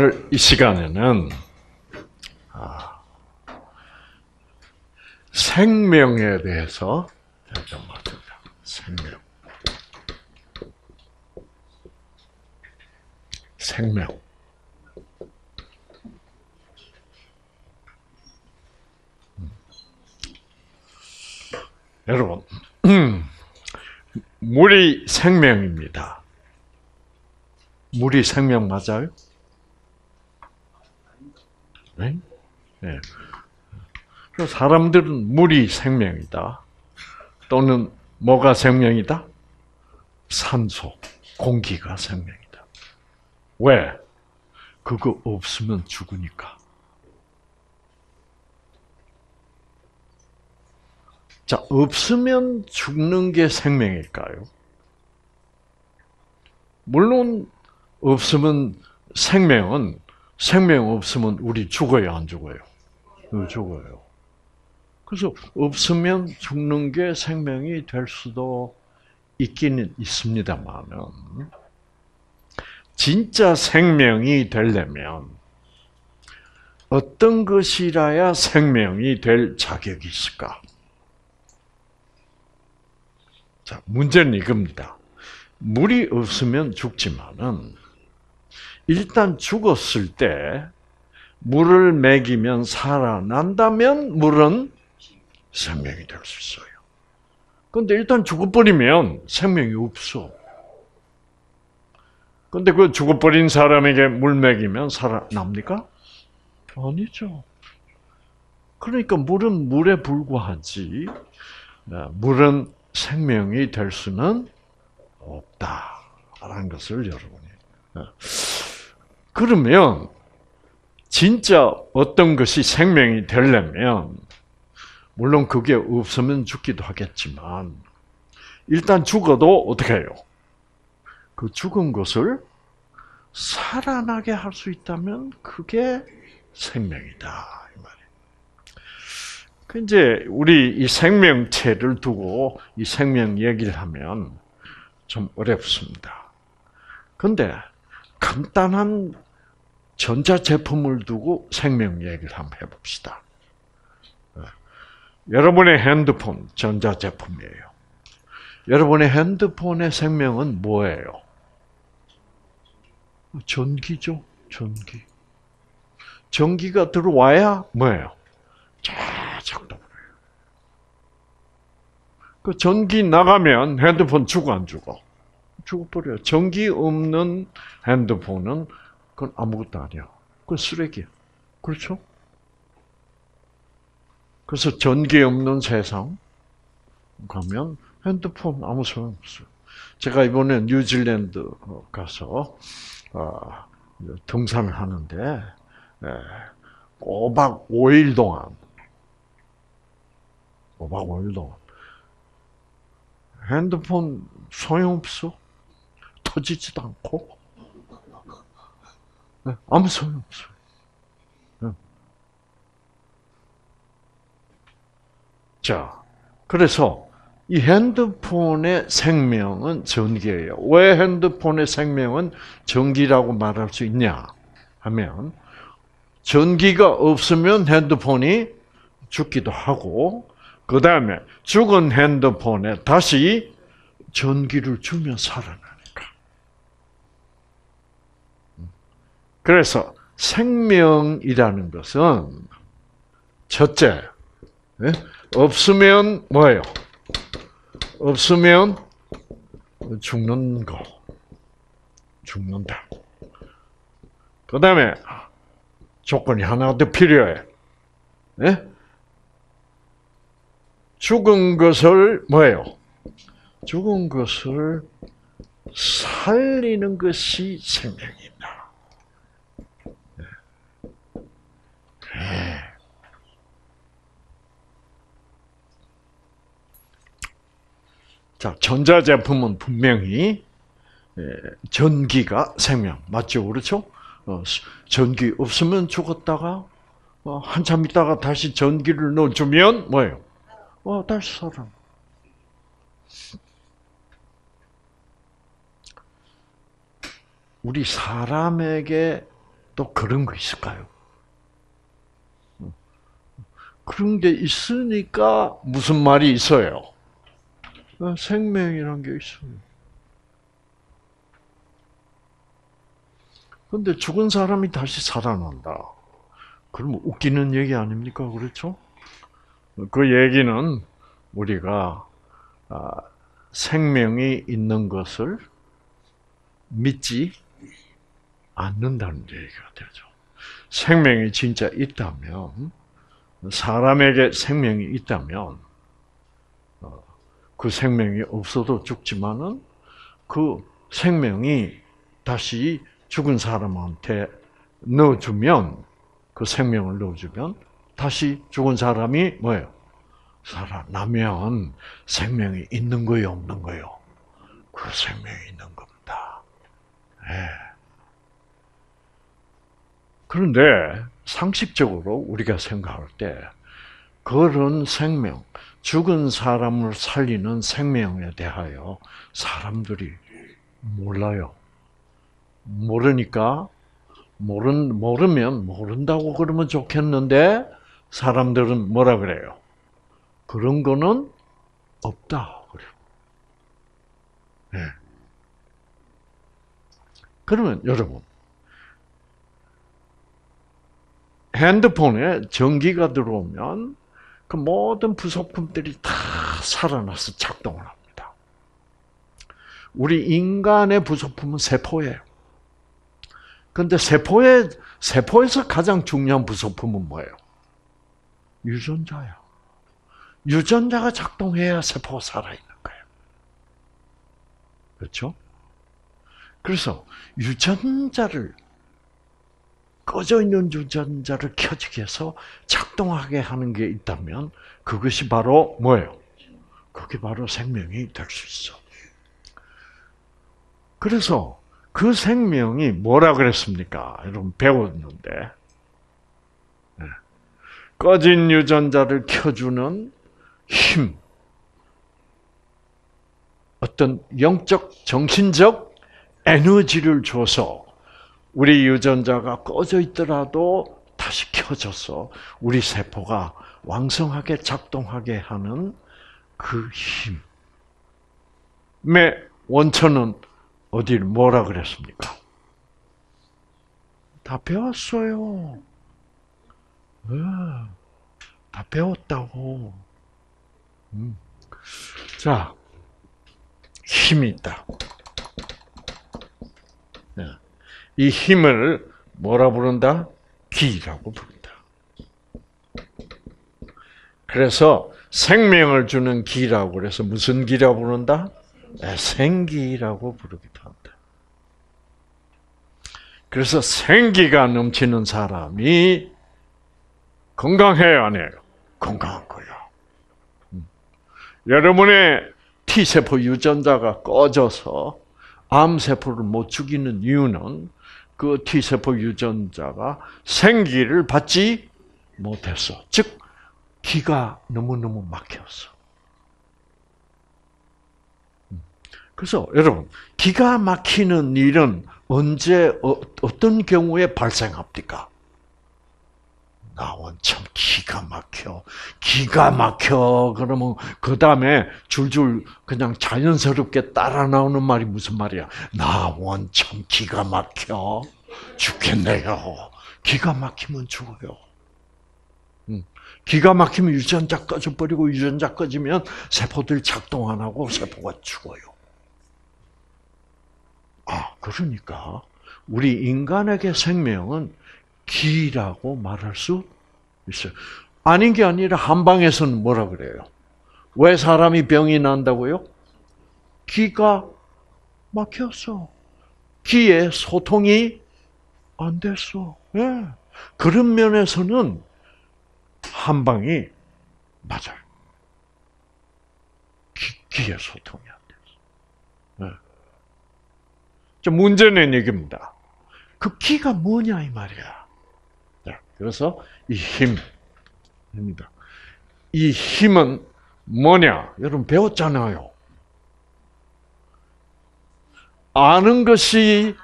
오늘 이 시간에는 아, 생명에 대해서 살펴보겠습니다. 생명. 생명. 음. 여러분, 물이 생명입니다. 물이 생명 맞아요? 네? 네. 사람들은 물이 생명이다. 또는 뭐가 생명이다? 산소, 공기가 생명이다. 왜? 그거 없으면 죽으니까. 자, 없으면 죽는 게 생명일까요? 물론 없으면 생명은 생명 없으면 우리 죽어요, 안 죽어요? 어, 죽어요. 그래서 없으면 죽는 게 생명이 될 수도 있기는 있습니다만은 진짜 생명이 되려면 어떤 것이라야 생명이 될 자격이 있을까? 자, 문제는 이겁니다. 물이 없으면 죽지만은 일단 죽었을 때 물을 먹이면 살아난다면 물은 생명이 될 수 있어요. 근데 일단 죽어버리면 생명이 없어. 근데 그 죽어버린 사람에게 물 먹이면 살아납니까? 아니죠. 그러니까 물은 물에 불과하지, 어, 물은 생명이 될 수는 없다라는 것을 여러분이. 어. 그러면 진짜 어떤 것이 생명이 되려면 물론 그게 없으면 죽기도 하겠지만 일단 죽어도 어떻게 해요? 그 죽은 것을 살아나게 할 수 있다면 그게 생명이다 이. 그 이제 우리 이 생명체를 두고 이 생명 얘기를 하면 좀 어렵습니다. 근데 간단한 전자 제품을 두고 생명 얘기를 한번 해봅시다. 어, 여러분의 핸드폰 전자 제품이에요. 여러분의 핸드폰의 생명은 뭐예요? 전기죠, 전기. 전기가 들어와야 뭐예요? 쫙쫙 돌아요. 그 전기 나가면 핸드폰 죽어 안 죽어? 죽어버려요. 전기 없는 핸드폰은 그건 아무것도 아니야. 그건 쓰레기야. 그렇죠? 그래서 전기 없는 세상 가면 핸드폰 아무 소용 없어요. 제가 이번에 뉴질랜드 가서 어, 등산을 하는데 꼬박 5일 동안 꼬박 5일 동안 핸드폰 소용없어. 터지지도 않고 네, 아무 소용 없어요. 네. 자, 그래서 이 핸드폰의 생명은 전기예요. 왜 핸드폰의 생명은 전기라고 말할 수 있냐 하면 전기가 없으면 핸드폰이 죽기도 하고 그 다음에 죽은 핸드폰에 다시 전기를 주면 살아나니까. 그래서 생명이라는 것은 첫째 예? 없으면 뭐예요? 없으면 죽는 거. 죽는다. 그 다음에 조건이 하나 더 필요해. 네? 죽은 것을 뭐예요? 죽은 것을 살리는 것이 생명이다. 네. 자, 전자제품은 분명히 전기가 생명 맞죠, 그렇죠? 어, 전기 없으면 죽었다가 어, 한참 있다가 다시 전기를 넣어주면 뭐예요? 어, 다시 살아. 우리 사람에게 또 그런 거 있을까요? 그런 게 있으니까 무슨 말이 있어요? 어, 생명이란 게 있어요. 근데 죽은 사람이 다시 살아난다. 그러면 웃기는 얘기 아닙니까? 그렇죠? 그 얘기는 우리가 아, 생명이 있는 것을 믿지 않는다는 얘기가 되죠. 생명이 진짜 있다면, 사람에게 생명이 있다면, 어, 그 생명이 없어도 죽지만은 그 생명이 다시 죽은 사람한테 넣어주면, 그 생명을 넣어주면, 다시 죽은 사람이 뭐예요? 살아나면 생명이 있는 거요, 없는 거요? 그 생명이 있는 겁니다. 네. 그런데 상식적으로 우리가 생각할 때 그런 생명, 죽은 사람을 살리는 생명에 대하여 사람들이 몰라요. 모르니까 모른 모르면 모른다고 그러면 좋겠는데 사람들은 뭐라 그래요? 그런 거는 없다 그래요. 네. 그러면 여러분 핸드폰에 전기가 들어오면 그 모든 부속품들이 다 살아나서 작동을 합니다. 우리 인간의 부속품은 세포예요. 근데 세포에, 세포에서 가장 중요한 부속품은 뭐예요? 유전자야. 유전자가 작동해야 세포가 살아있는 거예요. 그렇죠? 그래서 유전자를 꺼져 있는 유전자를 켜지게 해서 작동하게 하는 게 있다면 그것이 바로 뭐예요? 그게 바로 생명이 될 수 있어. 그래서 그 생명이 뭐라 그랬습니까? 여러분 배웠는데 네. 꺼진 유전자를 켜주는 힘, 어떤 영적, 정신적 에너지를 줘서 우리 유전자가 꺼져 있더라도 다시 켜져서 우리 세포가 왕성하게 작동하게 하는 그 힘의 원천은 어딜 뭐라 그랬습니까? 다 배웠어요. 네, 다 배웠다고. 음. 자, 힘이 있다. 네. 이 힘을 뭐라 부른다? 기라고 부른다. 그래서 생명을 주는 기라고 그래서 무슨 기라고 부른다? 네, 생기라고 부르기도 한다. 그래서 생기가 넘치는 사람이 건강해요, 안 해요? 건강한 거예요. 음. 여러분의 T세포 유전자가 꺼져서 암세포를 못 죽이는 이유는 그 T세포 유전자가 생기를 받지 못했어. 즉, 기가 너무너무 막혔어. 그래서 여러분, 기가 막히는 일은 언제, 어, 떤 경우에 발생합니까? 나 원참 기가 막혀. 기가 막혀. 그러면 그 다음에 줄줄 그냥 자연스럽게 따라 나오는 말이 무슨 말이야? 나 원참 기가 막혀. 죽겠네요. 기가 막히면 죽어요. 기가 막히면 유전자 꺼져버리고 유전자 꺼지면 세포들 작동 안 하고 세포가 죽어요. 아, 그러니까 우리 인간에게 생명은 기라고 말할 수 있어요. 아닌 게 아니라 한방에서는 뭐라 그래요? 왜 사람이 병이 난다고요? 기가 막혔어. 기에 소통이 안 됐어. 네. 그런 면에서는 한방이 맞아요. 기, 기에 소통이 안 됐어. 네. 문제는 얘기입니다. 그 기가 뭐냐 이 말이야. 그래서 이 힘 입니다. 이 힘은 뭐냐? 여러분 배웠잖아요. 아는 것이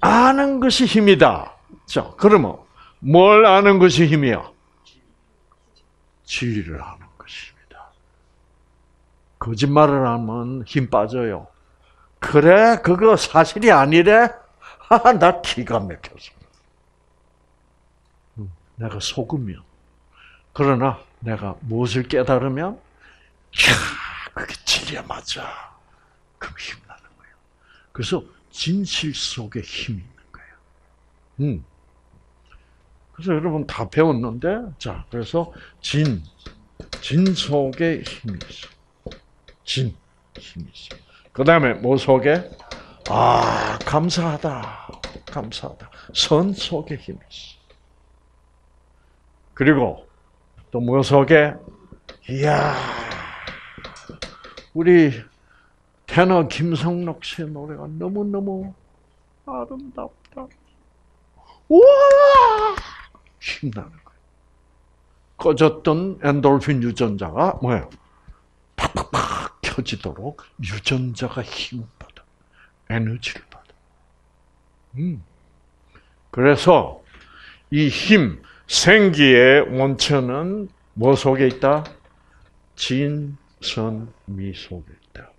아는 것이 힘이다. 자, 그러면 뭘 아는 것이 힘이야? 진리를 아는 것입니다. 거짓말을 하면 힘 빠져요. 그래, 그거 사실이 아니래? 하하, 나 기가 막혀서. 내가 속으면. 그러나 내가 무엇을 깨달으면, 이야, 그게 진리야, 맞아. 그럼 힘나는 거예요. 그래서 진실 속에 힘이 있는 거예요. 음. 그래서 여러분 다 배웠는데, 자, 그래서 진, 진 속에 힘이 있어. 진, 힘이 있어. 그 다음에 뭐 속에? 아, 감사하다. 감사하다. 선 속에 힘이 있어. 그리고 또뭐 속에? 이야, 우리 테너 김성록 씨의 노래가 너무너무 아름답다. 우와! 힘나는 거예요. 꺼졌던 엔돌핀 유전자가 뭐예요? 팍팍팍 켜지도록 유전자가 힘을 받아. 에너지를 받아. 음. 그래서 이 힘, 생기의 원천은 뭐 속에 있다? 진선미 속에 있다.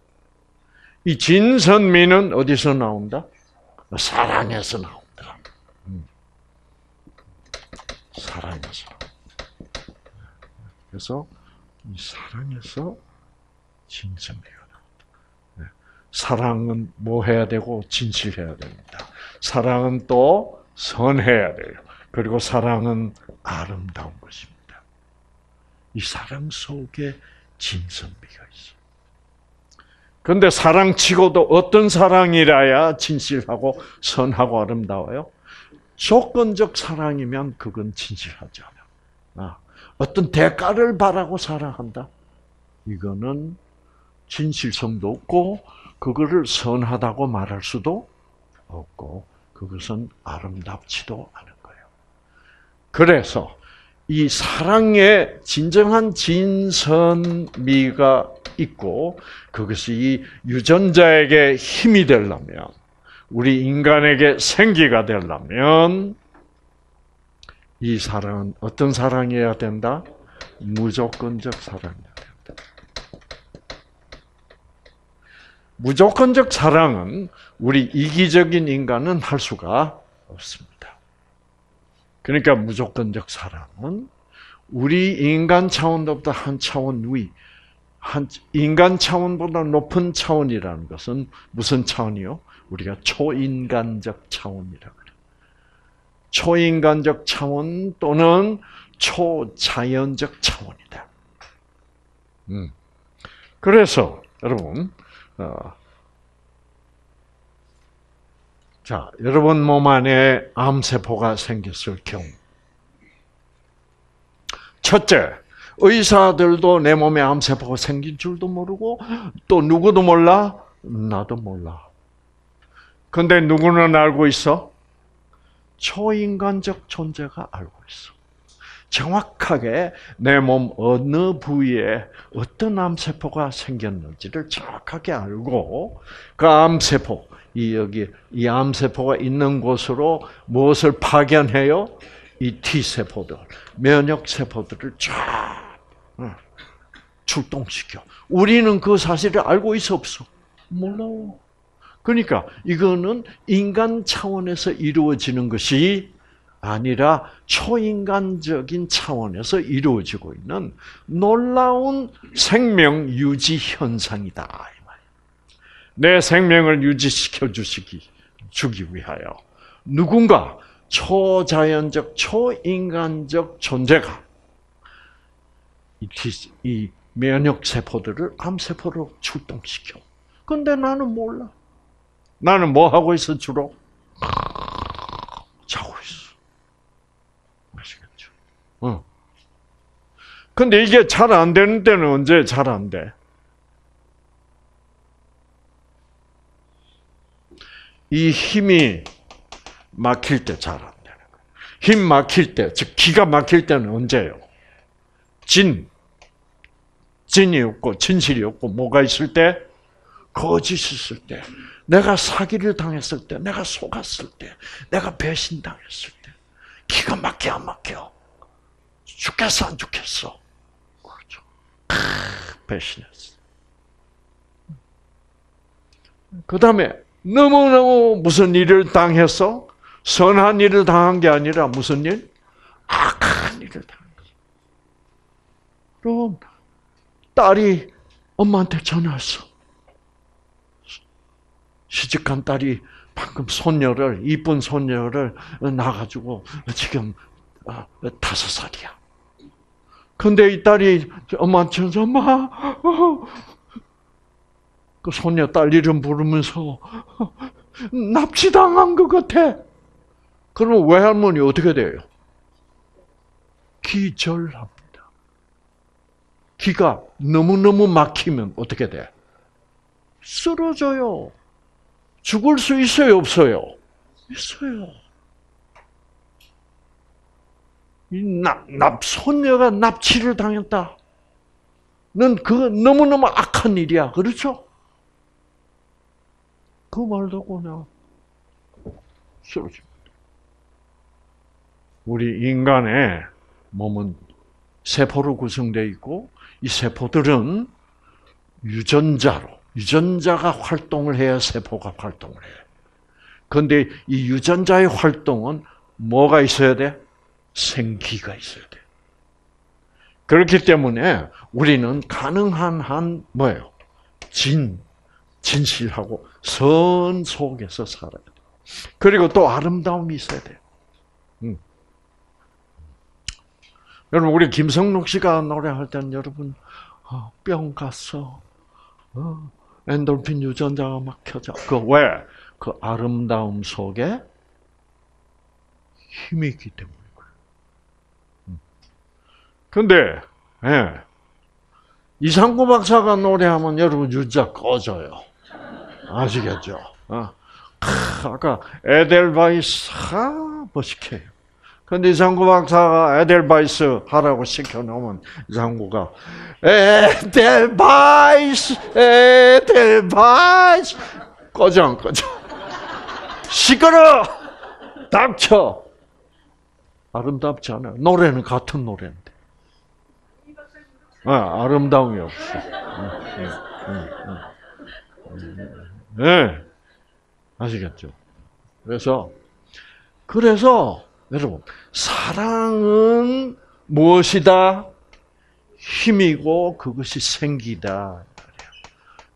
이 진선미는 어디서 나온다? 사랑에서 나온다. 음. 사랑에서. 그래서 이 사랑에서 진선미가 나온다. 사랑은 뭐 해야 되고 진실해야 됩니다. 사랑은 또 선해야 돼요. 그리고 사랑은 아름다운 것입니다. 이 사랑 속에 진선미가 있어. 그런데 사랑치고도 어떤 사랑이라야 진실하고 선하고 아름다워요? 조건적 사랑이면 그건 진실하지 않아. 아, 어떤 대가를 바라고 사랑한다? 이거는 진실성도 없고, 그거를 선하다고 말할 수도 없고, 그것은 아름답지도 않은. 그래서 이 사랑의 진정한 진선미가 있고 그것이 이 유전자에게 힘이 되려면 우리 인간에게 생기가 되려면 이 사랑은 어떤 사랑이어야 된다? 무조건적 사랑이어야 된다. 무조건적 사랑은 우리 이기적인 인간은 할 수가 없습니다. 그러니까 무조건적 사랑은 우리 인간 차원보다 한 차원 위, 한 인간 차원보다 높은 차원이라는 것은 무슨 차원이요? 우리가 초인간적 차원이라 그래. 초인간적 차원 또는 초자연적 차원이다. 음. 그래서 여러분, 어, 자, 여러분 몸 안에 암세포가 생겼을 경우. 첫째, 의사들도 내 몸에 암세포가 생긴 줄도 모르고, 또 누구도 몰라? 나도 몰라. 근데 누구는 알고 있어? 초인간적 존재가 알고. 정확하게 내 몸 어느 부위에 어떤 암세포가 생겼는지를 정확하게 알고, 그 암세포, 이 여기 이 암세포가 있는 곳으로 무엇을 파견해요? 이 T 세포들, 면역 세포들을 쫙 어, 출동시켜. 우리는 그 사실을 알고 있어 없어? 몰라요. 그러니까 이거는 인간 차원에서 이루어지는 것이 아니라 초인간적인 차원에서 이루어지고 있는 놀라운 생명 유지 현상이다. 내 생명을 유지시켜 주시기 주기 위하여 누군가 초자연적 초인간적 존재가 이 면역 세포들을 암 세포로 출동시켜. 근데 나는 몰라. 나는 뭐 하고 있어 주로? 자고 있어. 아시겠죠? 어. 근데 이게 잘 안 되는 때는 언제 잘 안 돼? 이 힘이 막힐 때 잘 안 되는 거예요. 힘 막힐 때, 즉 기가 막힐 때는 언제예요? 진, 진이 없고 진실이 없고 뭐가 있을 때? 거짓이 있을 때, 내가 사기를 당했을 때, 내가 속았을 때, 내가 배신당했을 때, 기가 막혀 안 막혀? 죽겠어 안 죽겠어? 배신했어. 그 다음에 너무너무 무슨 일을 당했어? 선한 일을 당한 게 아니라 무슨 일? 악한 일을 거죠. 그럼 딸이 엄마한테 전화했어. 시집간 딸이 방금 손녀를 이쁜 손녀를 낳아가지고 지금 어, 다섯 살이야. 근데 이 딸이 엄마한테 전화, 엄마, 어, 그 손녀 딸 이름 부르면서 납치당한 것 같아. 그러면 외할머니 어떻게 돼요? 기절합니다. 기가 너무너무 막히면 어떻게 돼? 쓰러져요. 죽을 수 있어요, 없어요? 있어요. 이 납, 납, 손녀가 납치를 당했다. 는 그거 너무너무 악한 일이야. 그렇죠? 그 말도 그냥 쓰러집니다. 우리 인간의 몸은 세포로 구성되어 있고 이 세포들은 유전자로 유전자가 활동을 해야 세포가 활동을 해. 그런데 이 유전자의 활동은 뭐가 있어야 돼? 생기가 있어야 돼. 그렇기 때문에 우리는 가능한 한 뭐예요? 진, 진실하고 선 속에서 살아야 돼. 그리고 또 아름다움이 있어야 돼. 음. 여러분 우리 김성록 씨가 노래할 때는 여러분 어, 뿅 갔어. 어, 엔돌핀 유전자가 막 켜져. 그 왜? 그 아름다움 속에 힘이 있기 때문에. 근데 예. 이상구 박사가 노래하면 여러분 유전자 꺼져요. 아시겠죠? 어. 아까 에델바이스 하 멋있게. 근데 이상구 박사가 에델바이스 하라고 시켜놓으면 이상구가 에델바이스 에델바이스 꺼져 안 꺼져? 시끄러! 닥쳐! 아름답지 않아. 노래는 같은 노래인데. 아, 아름다움이 없어. 네. 아시겠죠? 그래서, 그래서, 여러분, 사랑은 무엇이다? 힘이고, 그것이 생기다.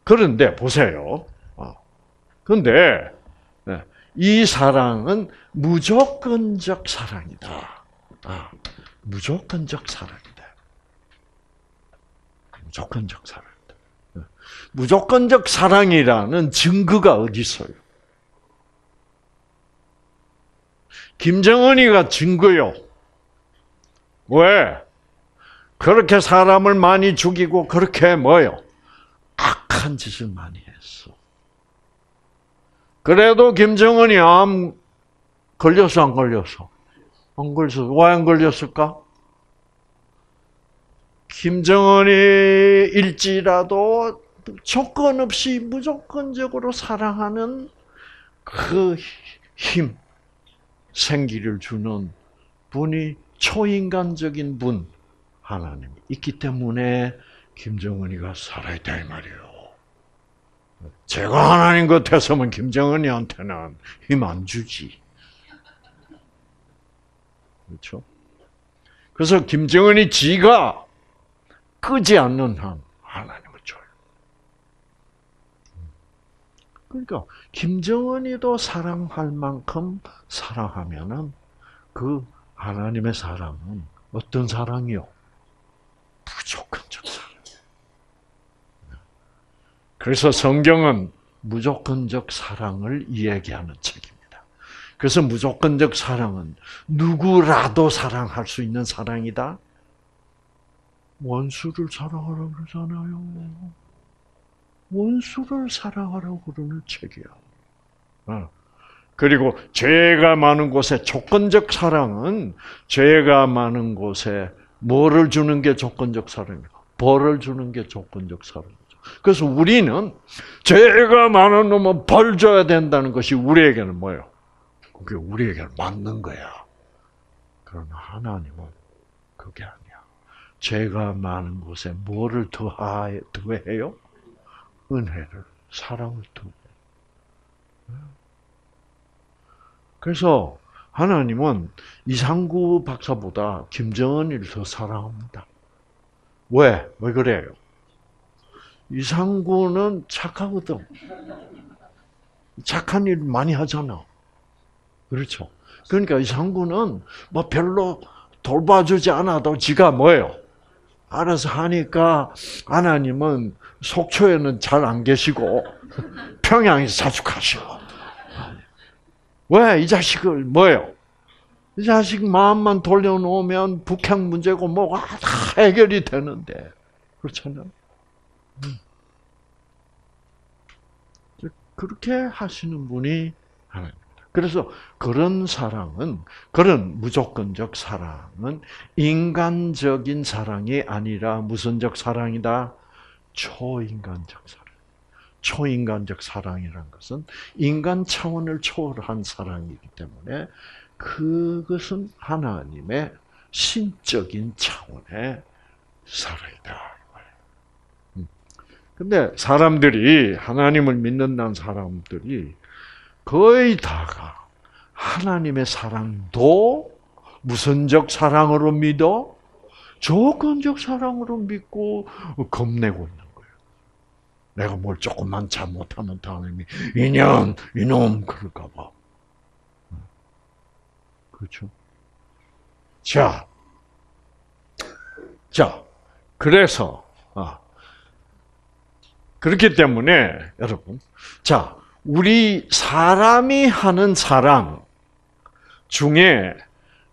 그런데, 보세요. 그런데, 이 사랑은 무조건적 사랑이다. 아, 무조건적 사랑이다. 무조건적 사랑이다. 무조건적 사랑이라는 증거가 어디 있어요? 김정은이가 증거요. 왜? 그렇게 사람을 많이 죽이고 그렇게 뭐요? 악한 짓을 많이 했어. 그래도 김정은이 암 걸렸어, 안 걸렸어? 안 걸렸어. 왜안 걸렸을까? 김정은이 일지라도 조건 없이 무조건적으로 사랑하는 그 힘, 생기를 주는 분이 초인간적인 분, 하나님이 있기 때문에 김정은이가 살아있다, 이 말이에요. 제가 하나님 같았으면 김정은이한테는 힘 안 주지. 그렇죠? 그래서 김정은이 지가 끄지 않는 한 하나님을 줘요. 그러니까 김정은이도 사랑할 만큼 사랑하면은 그 하나님의 사랑은 어떤 사랑이요? 무조건적 사랑. 그래서 성경은 무조건적 사랑을 이야기하는 책입니다. 그래서 무조건적 사랑은 누구라도 사랑할 수 있는 사랑이다. 원수를 사랑하라고 그러잖아요. 원수를 사랑하라고 그러는 책이야. 어. 그리고 죄가 많은 곳에 조건적 사랑은 죄가 많은 곳에 뭐를 주는 게 조건적 사랑이야? 벌을 주는 게 조건적 사랑이죠. 그래서 우리는 죄가 많은 놈은 벌 줘야 된다는 것이 우리에게는 뭐예요? 그게 우리에게 맞는 거야. 그러나 하나님은 그게 아니야. 죄가 많은 곳에 뭐를 더하, 더해요? 은혜를, 사랑을 더해. 그래서 하나님은 이상구 박사보다 김정은이를 더 사랑합니다. 왜? 왜 그래요? 이상구는 착하거든. 착한 일 많이 하잖아. 그렇죠. 그러니까 이상구는 뭐 별로 돌봐주지 않아도 지가 뭐예요? 알아서 하니까 하나님은 속초에는 잘 안 계시고 평양에서 자주 가셔. 왜? 이 자식을 뭐예요? 이 자식 마음만 돌려놓으면 북한 문제고 뭐가 다 해결이 되는데 그렇잖아요. 음. 그렇게 하시는 분이. 그래서 그런 사랑은 그런 무조건적 사랑은 인간적인 사랑이 아니라 무슨적 사랑이다? 초인간적 사랑. 초인간적 사랑이란 것은 인간 차원을 초월한 사랑이기 때문에 그것은 하나님의 신적인 차원의 사랑이다. 음. 근데 사람들이 하나님을 믿는다는 사람들이 거의 다가 하나님의 사랑도 무선적 사랑으로 믿어 조건적 사랑으로 믿고 겁내고 있는 거예요. 내가 뭘 조금만 잘못하면 하나님이 이년 이놈 그럴까 봐. 그렇죠? 자, 자, 그래서 아, 그렇기 때문에 여러분, 자 우리 사람이 하는 사랑 중에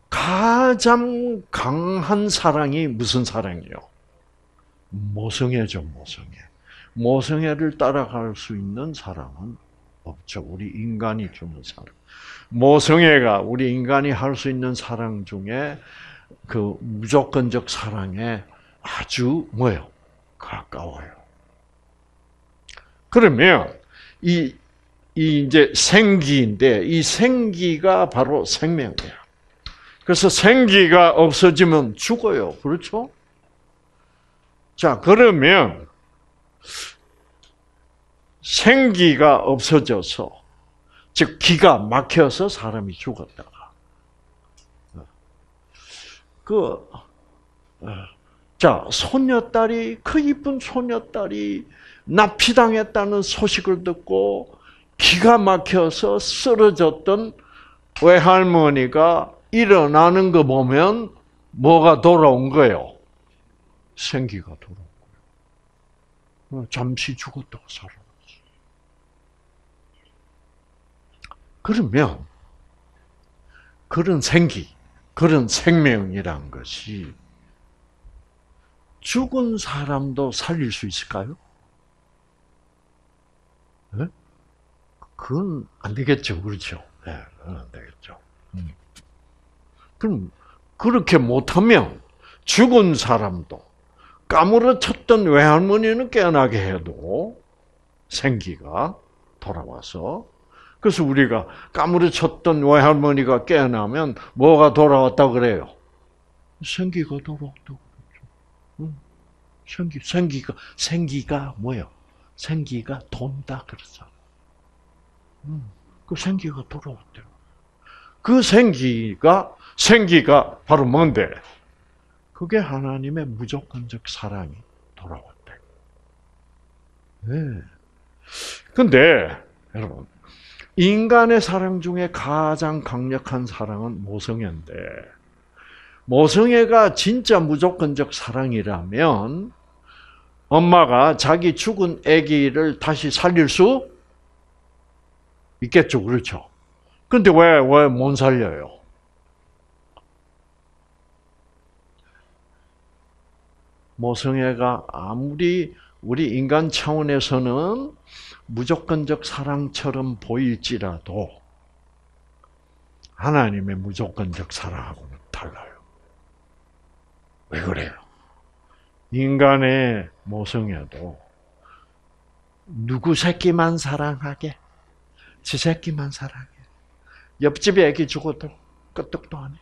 가장 강한 사랑이 무슨 사랑이요? 모성애죠, 모성애. 모성애를 따라갈 수 있는 사랑은 없죠. 우리 인간이 주는 사랑. 모성애가 우리 인간이 할 수 있는 사랑 중에 그 무조건적 사랑에 아주 뭐요? 가까워요. 그러면 이, 이 이제 생기인데 이 생기가 바로 생명이야. 그래서 생기가 없어지면 죽어요. 그렇죠? 자, 그러면 생기가 없어져서 즉 기가 막혀서 사람이 죽었다가 그 자, 소녀딸이 그 이쁜 소녀딸이 납치당했다는 소식을 듣고 기가 막혀서 쓰러졌던 외할머니가 일어나는 거 보면 뭐가 돌아온 거예요? 생기가 돌아온 거예요. 어, 잠시 죽었다가 살아났어. 그러면 그런 생기, 그런 생명이란 것이 죽은 사람도 살릴 수 있을까요? 네? 그건 안 되겠죠, 그렇죠? 네, 그건 안 되겠죠. 음. 그럼 그렇게 못하면 죽은 사람도 까무러쳤던 외할머니는 깨어나게 해도 생기가 돌아와서 그래서 우리가 까무러쳤던 외할머니가 깨어나면 뭐가 돌아왔다 그래요? 생기가 돌아왔다 그러죠. 생기, 생기가, 생기가 뭐요? 생기가 돈다 그랬잖아. 그 생기가 돌아왔대요. 그 생기가 생기가 바로 뭔데? 그게 하나님의 무조건적 사랑이 돌아왔대. 네. 근데 여러분 인간의 사랑 중에 가장 강력한 사랑은 모성애인데 모성애가 진짜 무조건적 사랑이라면 엄마가 자기 죽은 아기를 다시 살릴 수 있겠죠, 그렇죠? 근데 왜 왜 못 살려요? 모성애가 아무리 우리 인간 차원에서는 무조건적 사랑처럼 보일지라도 하나님의 무조건적 사랑하고는 달라요. 왜 그래요? 인간의 모성애도 누구 새끼만 사랑하게, 지 새끼만 사랑해. 옆집에 애기 죽어도 끄떡도 안 해.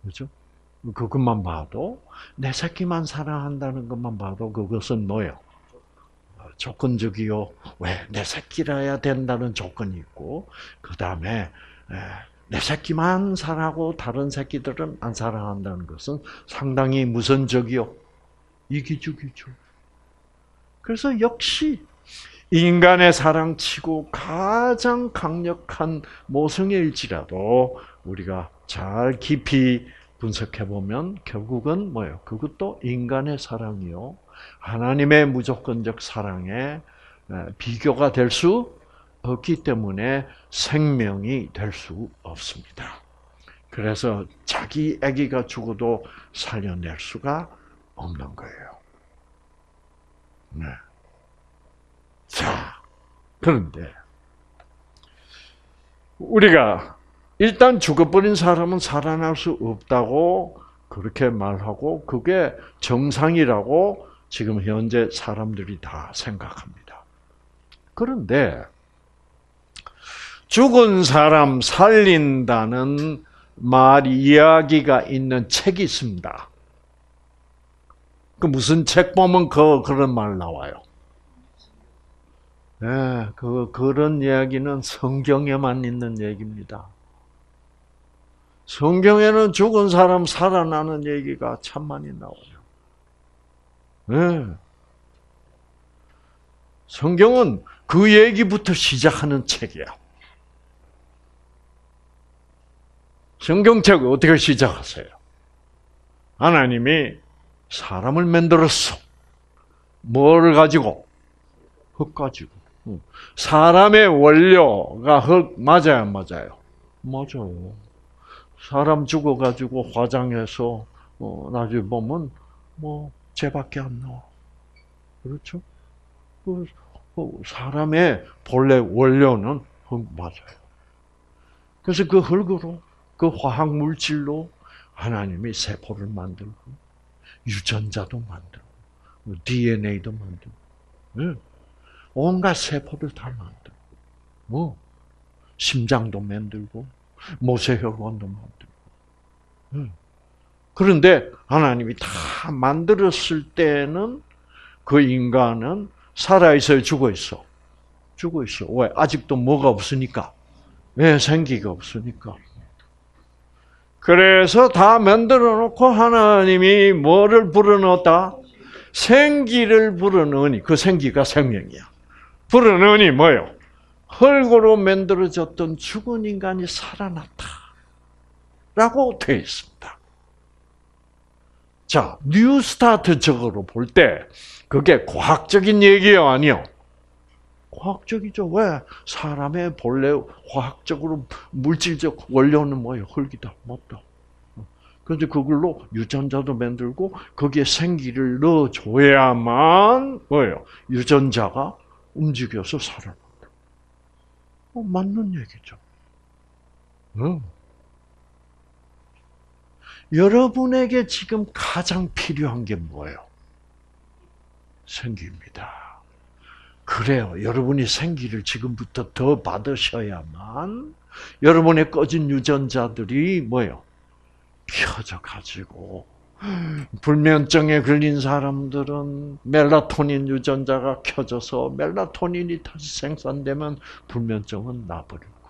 그렇죠? 그것만 봐도 내 새끼만 사랑한다는 것만 봐도 그것은 뭐예요? 조건적이요. 왜? 내 새끼라야 된다는 조건이 있고, 그 다음에, 내 새끼만 사랑하고 다른 새끼들은 안 사랑한다는 것은 상당히 무선적이요. 이기주기죠. 그래서 역시 인간의 사랑치고 가장 강력한 모성애일지라도 우리가 잘 깊이 분석해 보면 결국은 뭐예요? 그것도 인간의 사랑이요. 하나님의 무조건적 사랑에 비교가 될 수 없기 때문에 생명이 될 수 없습니다. 그래서 자기 아기가 죽어도 살려낼 수가 없는 거예요. 네. 자, 그런데 우리가 일단 죽어버린 사람은 살아날 수 없다고 그렇게 말하고 그게 정상이라고 지금 현재 사람들이 다 생각합니다. 그런데 죽은 사람 살린다는 말 이야기가 있는 책이 있습니다. 그 무슨 책 보면 그 그런 말 나와요. 네, 그 그런 이야기는 성경에만 있는 얘기입니다. 성경에는 죽은 사람 살아나는 얘기가 참 많이 나와요. 네. 성경은 그 얘기부터 시작하는 책이야. 성경책을 어떻게 시작하세요? 하나님이 사람을 만들었어. 뭘 가지고? 흙 가지고. 사람의 원료가 흙 맞아요, 맞아요? 맞아요. 사람 죽어가지고 화장해서 어, 나중에 보면 뭐 죄밖에 안 나와. 그렇죠? 그, 그 사람의 본래 원료는 흙 맞아요. 그래서 그 흙으로 그 화학 물질로 하나님이 세포를 만들고 유전자도 만들고 DNA도 만들고 네. 온갖 세포를 다 만들고 뭐 심장도 만들고 모세혈관도 만들고. 음. 그런데 하나님이 다 만들었을 때는 그 인간은 살아 있어요, 죽어 있어. 죽어 있어. 왜? 아직도 뭐가 없으니까. 왜 생기가 없으니까. 그래서 다 만들어 놓고 하나님이 뭐를 불어넣었다? 생기를 불어넣으니 그 생기가 생명이야. 불어넣으니 뭐요? 흙으로 만들어졌던 죽은 인간이 살아났다. 라고 되어 있습니다. 자, New Start적으로 볼 때, 그게 과학적인 얘기요, 아니요? 과학적이죠. 왜? 사람의 본래 화학적으로 물질적 원료는 뭐예요? 흙이다. 맞다. 그런데 그걸로 유전자도 만들고 거기에 생기를 넣어줘야만 뭐예요? 유전자가 움직여서 살아. 어, 맞는 얘기죠. 어. 여러분에게 지금 가장 필요한 게 뭐예요? 생기입니다. 그래요. 여러분이 생기를 지금부터 더 받으셔야만 여러분의 꺼진 유전자들이 뭐예요? 켜져 가지고 불면증에 걸린 사람들은 멜라토닌 유전자가 켜져서 멜라토닌이 다시 생산되면 불면증은 나버리고.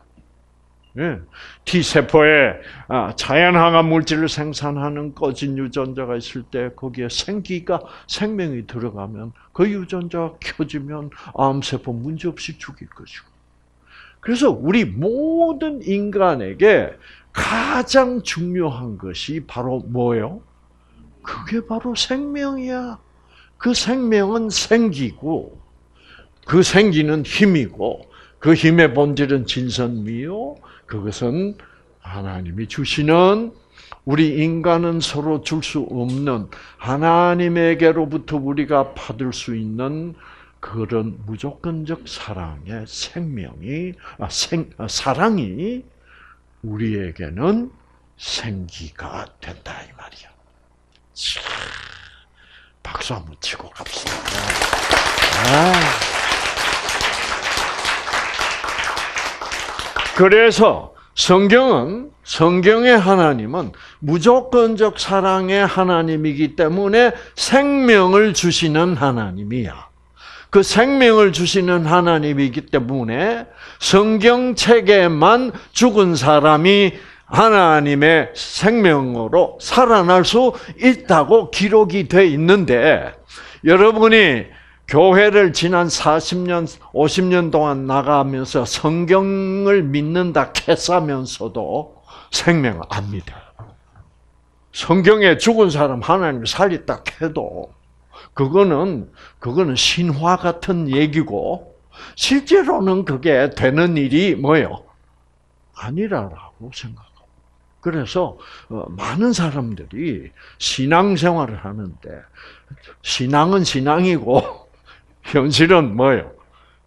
예. T세포에 아, 자연항암 물질을 생산하는 꺼진 유전자가 있을 때 거기에 생기가 생명이 들어가면 그 유전자가 켜지면 암세포 문제없이 죽일 것이고. 그래서 우리 모든 인간에게 가장 중요한 것이 바로 뭐예요? 그게 바로 생명이야. 그 생명은 생기고, 그 생기는 힘이고, 그 힘의 본질은 진선미요. 그것은 하나님이 주시는 우리 인간은 서로 줄 수 없는 하나님에게로부터 우리가 받을 수 있는 그런 무조건적 사랑의 생명이 아, 생, 아, 사랑이 우리에게는 생기가 된다 이 말이야. 박수 한번 치고 갑시다. 아. 그래서 성경은 성경의 하나님은 무조건적 사랑의 하나님이기 때문에 생명을 주시는 하나님이야. 그 생명을 주시는 하나님이기 때문에 성경책에만 죽은 사람이 하나님의 생명으로 살아날 수 있다고 기록이 돼 있는데 여러분이 교회를 지난 40년, 50년 동안 나가면서 성경을 믿는다 캐싸면서도 생명을 안 믿어. 성경에 죽은 사람 하나님 살렸다 해도 그거는 그거는 신화 같은 얘기고 실제로는 그게 되는 일이 뭐요? 아니라라고 생각하고. 그래서 어, 많은 사람들이 신앙생활을 하는데 신앙은 신앙이고 현실은 뭐예요?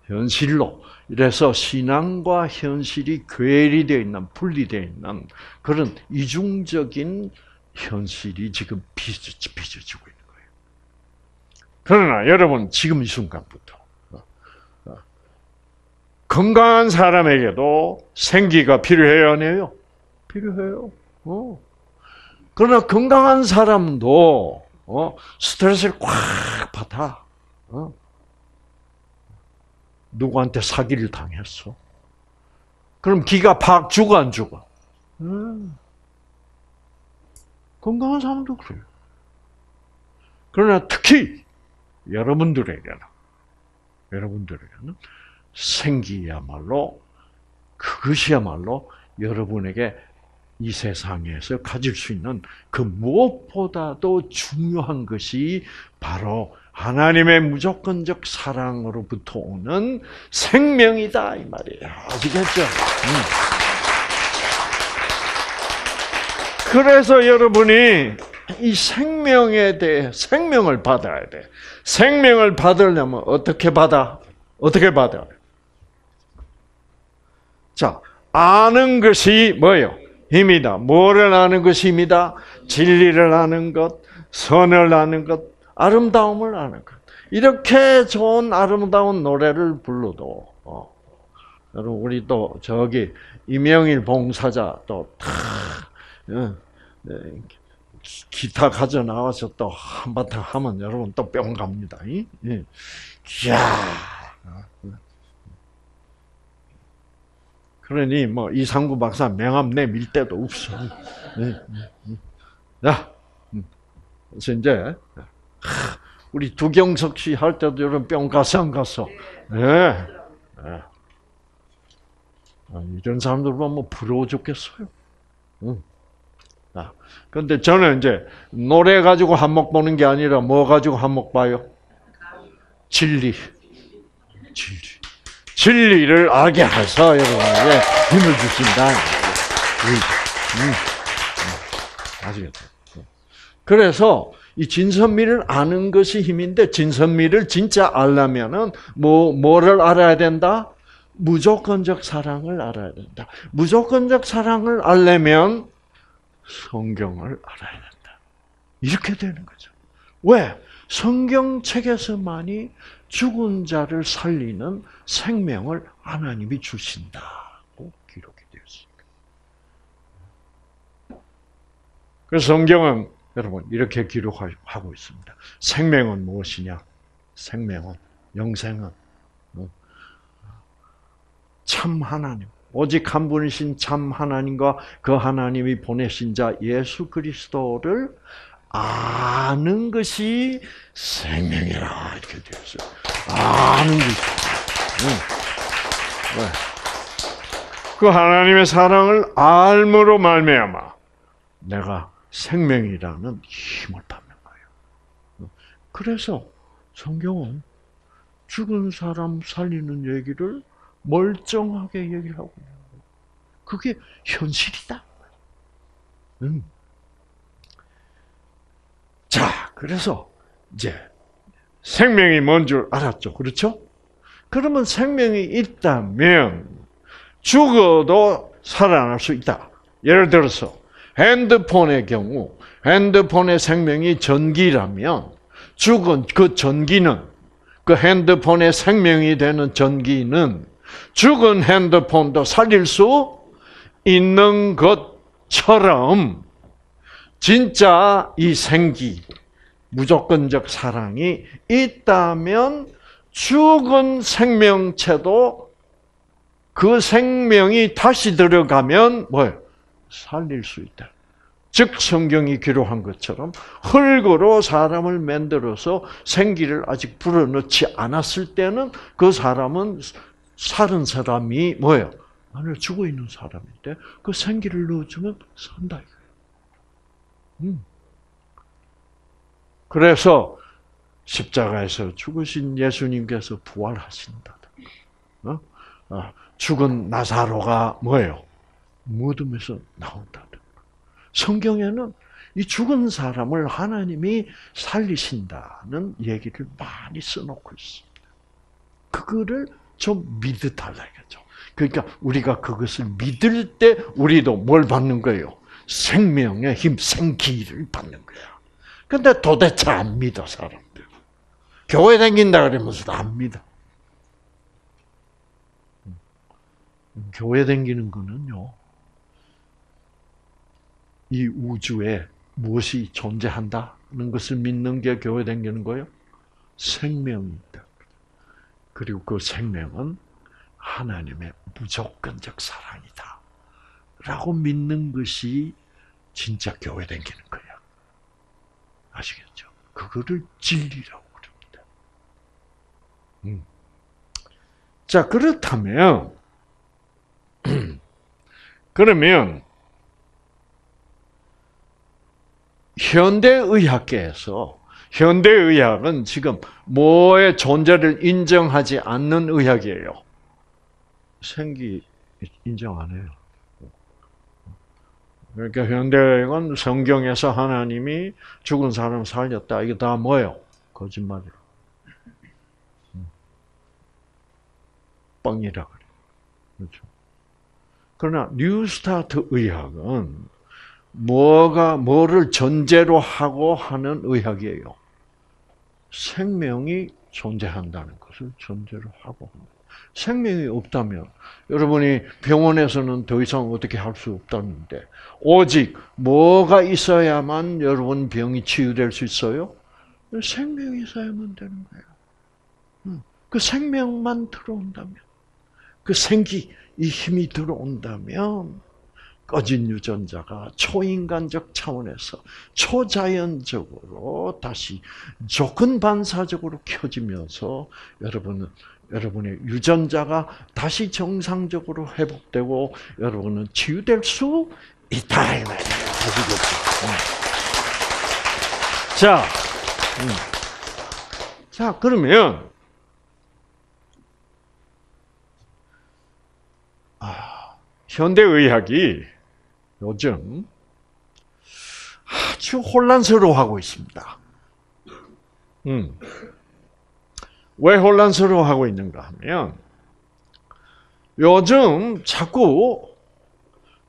현실로. 이래서 신앙과 현실이 괴리되어 있는, 분리되어 있는 그런 이중적인 현실이 지금 빚어지고 있는 거예요. 그러나 여러분, 지금 이 순간부터 어, 어, 건강한 사람에게도 생기가 필요해요, 아니에요? 필요해요. 어. 그러나 건강한 사람도 어, 스트레스를 꽉 받아. 어. 누구한테 사기를 당했어? 그럼 기가 팍 죽어 안 죽어? 음. 건강한 사람도 그래요. 그러나 특히 여러분들에게는 여러분들에게는 생기야말로 그것이야말로 여러분에게 이 세상에서 가질 수 있는 그 무엇보다도 중요한 것이 바로 하나님의 무조건적 사랑으로부터 오는 생명이다 이 말이에요. 아시겠죠? 음. 그래서 여러분이 이 생명에 대해 생명을 받아야 돼. 생명을 받으려면 어떻게 받아? 어떻게 받아? 자, 아는 것이 뭐예요? 힘이다. 뭐를 아는 것이 힘이다? 진리를 아는 것, 선을 아는 것, 아름다움을 아는 것. 이렇게 좋은 아름다운 노래를 불러도 어. 여러분 우리 또 저기 이명일 봉사자 또다 어, 네, 기타 가져 나와서 또 한바탕 하면 여러분 또 뿅 갑니다. 예. 이야. 그러니 뭐 이상구 박사 명함 내밀 데도 없어. 자, 음. 그래서 이제 우리 두경석 씨 할 때도 이런 뿅 가서 안 갔어. 네. 네. 이런 사람들 보면 뭐 부러워 죽겠어요. 응. 아, 근데 저는 이제 노래 가지고 한몫 보는 게 아니라 뭐 가지고 한몫 봐요? 진리. 진리. 진리를 알게 해서 여러분에게 힘을 주신다. 응. 응. 아시겠죠? 그래서 이 진선미를 아는 것이 힘인데 진선미를 진짜 알려면은 뭐 뭐를 알아야 된다? 무조건적 사랑을 알아야 된다. 무조건적 사랑을 알려면 성경을 알아야 된다. 이렇게 되는 거죠. 왜? 성경책에서만이 죽은 자를 살리는 생명을 하나님이 주신다고 기록이 되었습니다. 그래서 성경은 여러분 이렇게 기록하고 있습니다. 생명은 무엇이냐? 생명은 영생은 어? 참 하나님, 오직 한 분이신 참 하나님과 그 하나님이 보내신 자 예수 그리스도를 아는 것이 생명이라 이렇게 되었어요. 아는 것이. 응. 그 하나님의 사랑을 알므로 말미암아 내가 생명이라는 힘을 받는 거예요. 그래서 성경은 죽은 사람 살리는 얘기를 멀쩡하게 얘기를 하고 있는 거예요. 그게 현실이다. 음. 자, 그래서 이제 생명이 뭔 줄 알았죠. 그렇죠? 그러면 생명이 있다면 죽어도 살아날 수 있다. 예를 들어서 핸드폰의 경우 핸드폰의 생명이 전기라면 죽은 그 전기는 그 핸드폰의 생명이 되는 전기는 죽은 핸드폰도 살릴 수 있는 것처럼 진짜 이 생기, 무조건적 사랑이 있다면 죽은 생명체도 그 생명이 다시 들어가면 뭐예요? 살릴 수 있다. 즉 성경이 기록한 것처럼 흙으로 사람을 만들어서 생기를 아직 불어넣지 않았을 때는 그 사람은 살은 사람이 뭐예요? 안에 죽어 있는 사람인데 그 생기를 넣어주면 산다 음. 그래서 십자가에서 죽으신 예수님께서 부활하신다. 어? 아, 죽은 나사로가 뭐예요? 무덤에서 나온다. 성경에는 이 죽은 사람을 하나님이 살리신다는 얘기를 많이 써놓고 있습니다. 그거를 좀 믿어달라 이거죠. 그러니까 우리가 그것을 믿을 때 우리도 뭘 받는 거예요? 생명의 힘, 생기를 받는 거야. 근데 도대체 안 믿어, 사람들. 교회 다닌다 그러면서 안 믿어. 교회 다니는 거는요, 이 우주에 무엇이 존재한다는 것을 믿는 게 교회 다니는 거예요? 생명이다. 그리고 그 생명은 하나님의 무조건적 사랑이다. 라고 믿는 것이 진짜 교회 다니는 거야. 아시겠죠? 그거를 진리라고. 음. 자, 그렇다면, 그러면, 현대의학계에서 현대의학은 지금 뭐의 존재를 인정하지 않는 의학이에요. 생기 인정 안 해요. 그러니까 현대의학은 성경에서 하나님이 죽은 사람 살렸다. 이게 다 뭐예요? 거짓말이에요. 뻥이라 그래. 그렇죠. 그러나 뉴스타트 의학은 뭐가 뭐를 전제로 하고 하는 의학이에요. 생명이 존재한다는 것을 전제로 하고 생명이 없다면 여러분이 병원에서는 더 이상 어떻게 할 수 없다는데 오직 뭐가 있어야만 여러분 병이 치유될 수 있어요? 생명이 있어야만 되는 거예요. 그 생명만 들어온다면 그 생기 이 힘이 들어온다면 꺼진 유전자가 초인간적 차원에서 초자연적으로 다시 조건 반사적으로 켜지면서 여러분은 여러분의 유전자가 다시 정상적으로 회복되고 여러분은 치유될 수 있다. 자, 음. 자 그러면 아, 현대의학이 요즘 아주 혼란스러워하고 있습니다. 음. 왜 혼란스러워하고 있는가 하면 요즘 자꾸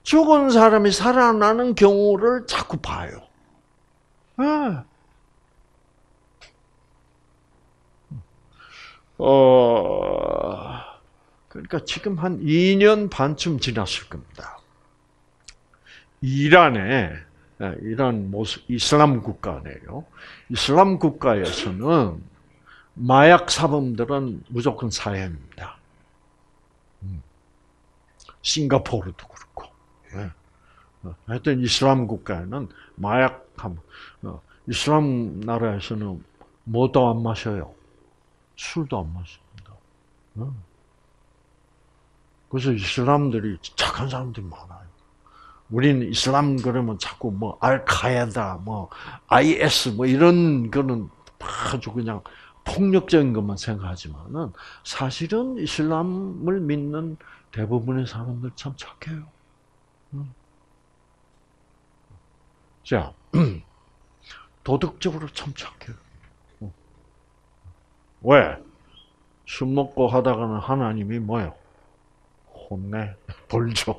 죽은 사람이 살아나는 경우를 자꾸 봐요. 아. 어, 그러니까 지금 한 2년 반쯤 지났을 겁니다. 이란에 예, 이란 모습 이슬람 국가네요. 이슬람 국가에서는 마약 사범들은 무조건 사형입니다. 음. 싱가포르도 그렇고. 네. 하여튼 이슬람 국가에는 마약 어, 이슬람 나라에서는 뭐도 안 마셔요. 술도 안 마십니다. 어. 그래서 이슬람들이 착한 사람들이 많아요. 우리는 이슬람 그러면 자꾸 뭐 알카에다, 뭐 IS 뭐 이런 거는 아주 그냥 폭력적인 것만 생각하지만은 사실은 이슬람을 믿는 대부분의 사람들 참 착해요. 자, 도덕적으로 참 착해요. 왜? 술 먹고 하다가는 하나님이 뭐요? 혼내, 벌 줘.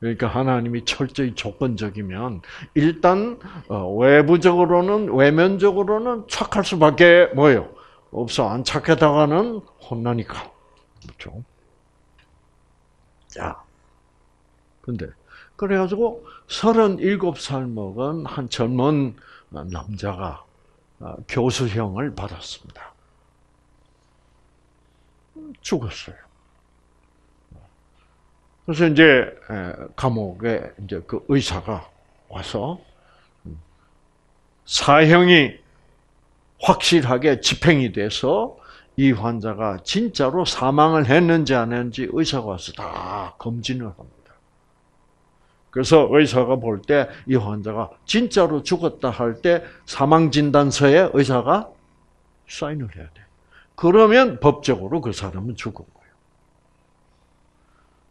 그러니까 하나님이 철저히 조건적이면 일단 어, 외부적으로는 외면적으로는 착할 수밖에 뭐예요? 없어 안 착하다가는 혼나니까 그렇죠. 자 근데 그래가지고 37살 먹은 한 젊은 남자가 어, 교수형을 받았습니다. 죽었어요. 그래서 이제 에, 감옥에 이제 그 의사가 와서 음, 사형이 확실하게 집행이 돼서 이 환자가 진짜로 사망을 했는지 안 했는지 의사가 와서 다 검진을 합니다. 그래서 의사가 볼 때 이 환자가 진짜로 죽었다 할 때 사망 진단서에 의사가 사인을 해야 돼. 그러면 법적으로 그 사람은 죽은 거예요.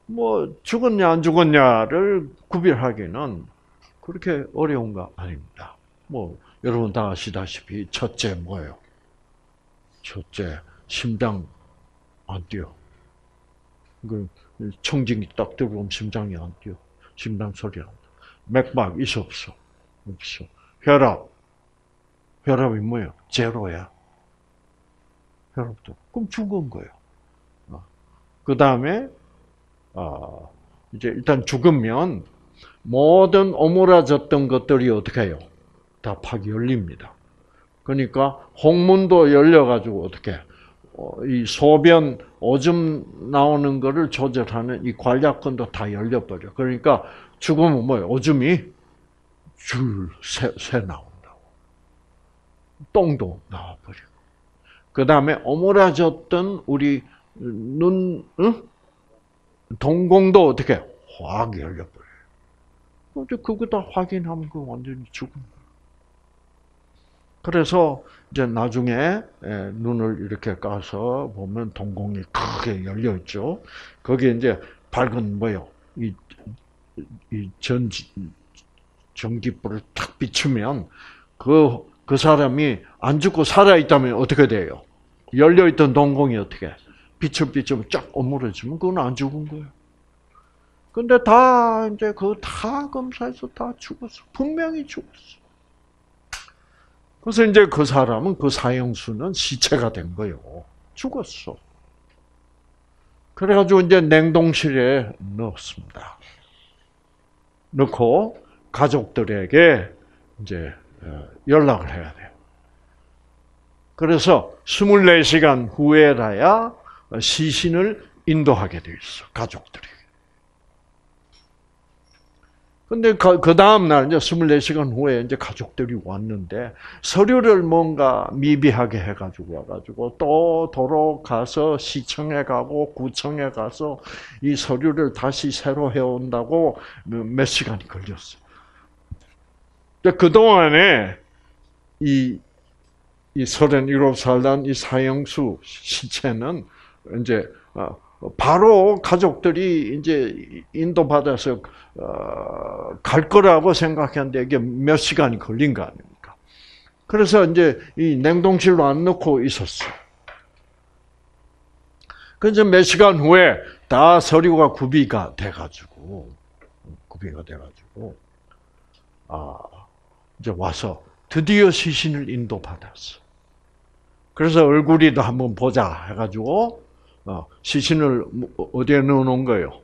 뭐 죽었냐 안 죽었냐를 구별하기는 그렇게 어려운 거 아닙니다. 뭐 여러분 다 아시다시피 첫째 뭐예요? 첫째 심장 안 뛰어. 그 청진기 딱 들어오면 심장이 안 뛰어. 심장 소리 안 나. 맥박 있어 없어? 없어. 혈압. 혈압이 뭐예요? 제로야. 혈압도. 그럼 죽은 거예요. 그 다음에, 어, 이제 일단 죽으면 모든 오므라졌던 것들이 어떻게 해요? 다팍 열립니다. 그러니까 홍문도 열려가지고 어떻게 어, 이 소변 오줌 나오는 거를 조절하는 이 관략근도 다 열려버려. 그러니까 죽으면 뭐예요? 오줌이 줄새 새 나온다고. 똥도 나와버리고. 그 다음에 오므라졌던 우리 눈, 응? 동공도 어떻게 확 열려버려요. 이제 그거 다 확인하면 그 완전히 죽은 거예요. 그래서 이제 나중에 예, 눈을 이렇게 까서 보면 동공이 크게 열려 있죠. 거기에 이제 밝은 뭐요? 이, 이 전, 전기불을 탁 비추면 그, 그 사람이 안 죽고 살아 있다면 어떻게 돼요? 열려 있던 동공이 어떻게? 비추면 쫙 오므려지면 그건 안 죽은 거예요. 근데 다 이제 그 다 검사해서 다 죽었어. 분명히 죽었어. 그래서 이제 그 사람은 그 사형수는 시체가 된 거예요. 죽었어. 그래가지고 이제 냉동실에 넣었습니다. 넣고 가족들에게 이제 어, 연락을 해야 돼요. 그래서 24시간 후에라야 시신을 인도하게 돼 있어, 가족들이. 근데 그, 그 다음 날 이제 24시간 후에 이제 가족들이 왔는데 서류를 뭔가 미비하게 해가지고 와가지고 또 도로 가서 시청에 가고 구청에 가서 이 서류를 다시 새로 해온다고 몇 시간이 걸렸어요. 그동안에 이, 이 37살 난 이 사형수 시체는 이제 어, 바로 가족들이 이제 인도받아서 어, 갈 거라고 생각했는데 이게 몇 시간이 걸린 거 아닙니까? 그래서 이제 이 냉동실로 안 넣고 있었어. 그래서 몇 시간 후에 다 서류가 구비가 돼가지고 구비가 돼가지고 아 이제 와서 드디어 시신을 인도받았어. 그래서 얼굴이도 한번 보자 해가지고 어, 시신을 뭐, 어디에 넣어놓은 거예요?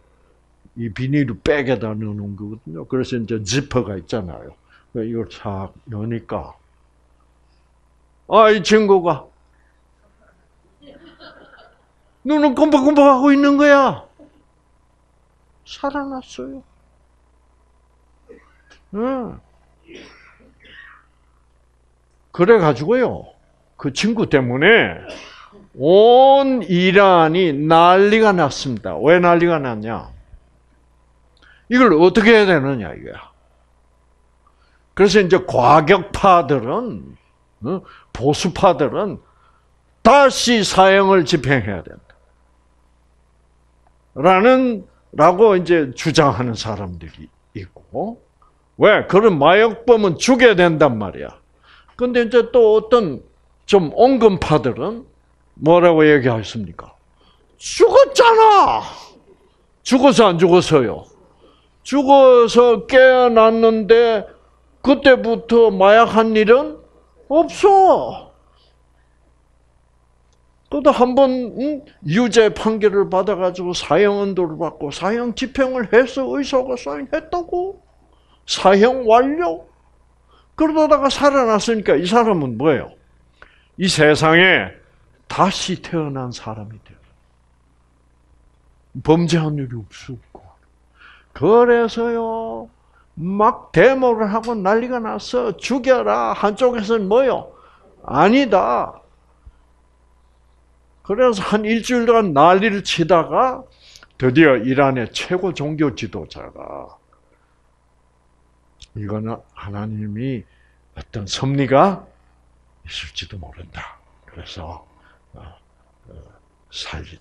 이 비닐 백에다 넣어놓은 거거든요. 그래서 이제 지퍼가 있잖아요. 이걸 싹 여니까 아, 이 친구가 눈은 껌뻑껌뻑하고 있는 거야. 살아났어요. 응. 그래 가지고요. 그 친구 때문에 온 이란이 난리가 났습니다. 왜 난리가 났냐? 이걸 어떻게 해야 되느냐, 이거야. 그래서 이제 과격파들은, 어, 보수파들은 다시 사형을 집행해야 된다. 라는, 라고 이제 주장하는 사람들이 있고, 왜? 그런 마약범은 죽여야 된단 말이야. 근데 이제 또 어떤 좀 온건파들은 뭐라고 얘기하십니까? 죽었잖아! 죽어서 안 죽었어요? 죽어서 깨어났는데 그때부터 마약한 일은 없어. 그도 한번 응? 유죄 판결을 받아가지고 사형 언도를 받고 사형 집행을 해서 의사가 사인했다고 사형 완료. 그러다가 살아났으니까 이 사람은 뭐예요? 이 세상에 다시 태어난 사람이 돼요. 범죄한 일이 없었고. 그래서요, 막 데모를 하고 난리가 났어. 죽여라. 한쪽에서는 뭐요? 아니다. 그래서 한 일주일 동안 난리를 치다가 드디어 이란의 최고 종교 지도자가 이거는 하나님이 어떤 섭리가 있을지도 모른다. 그래서 살리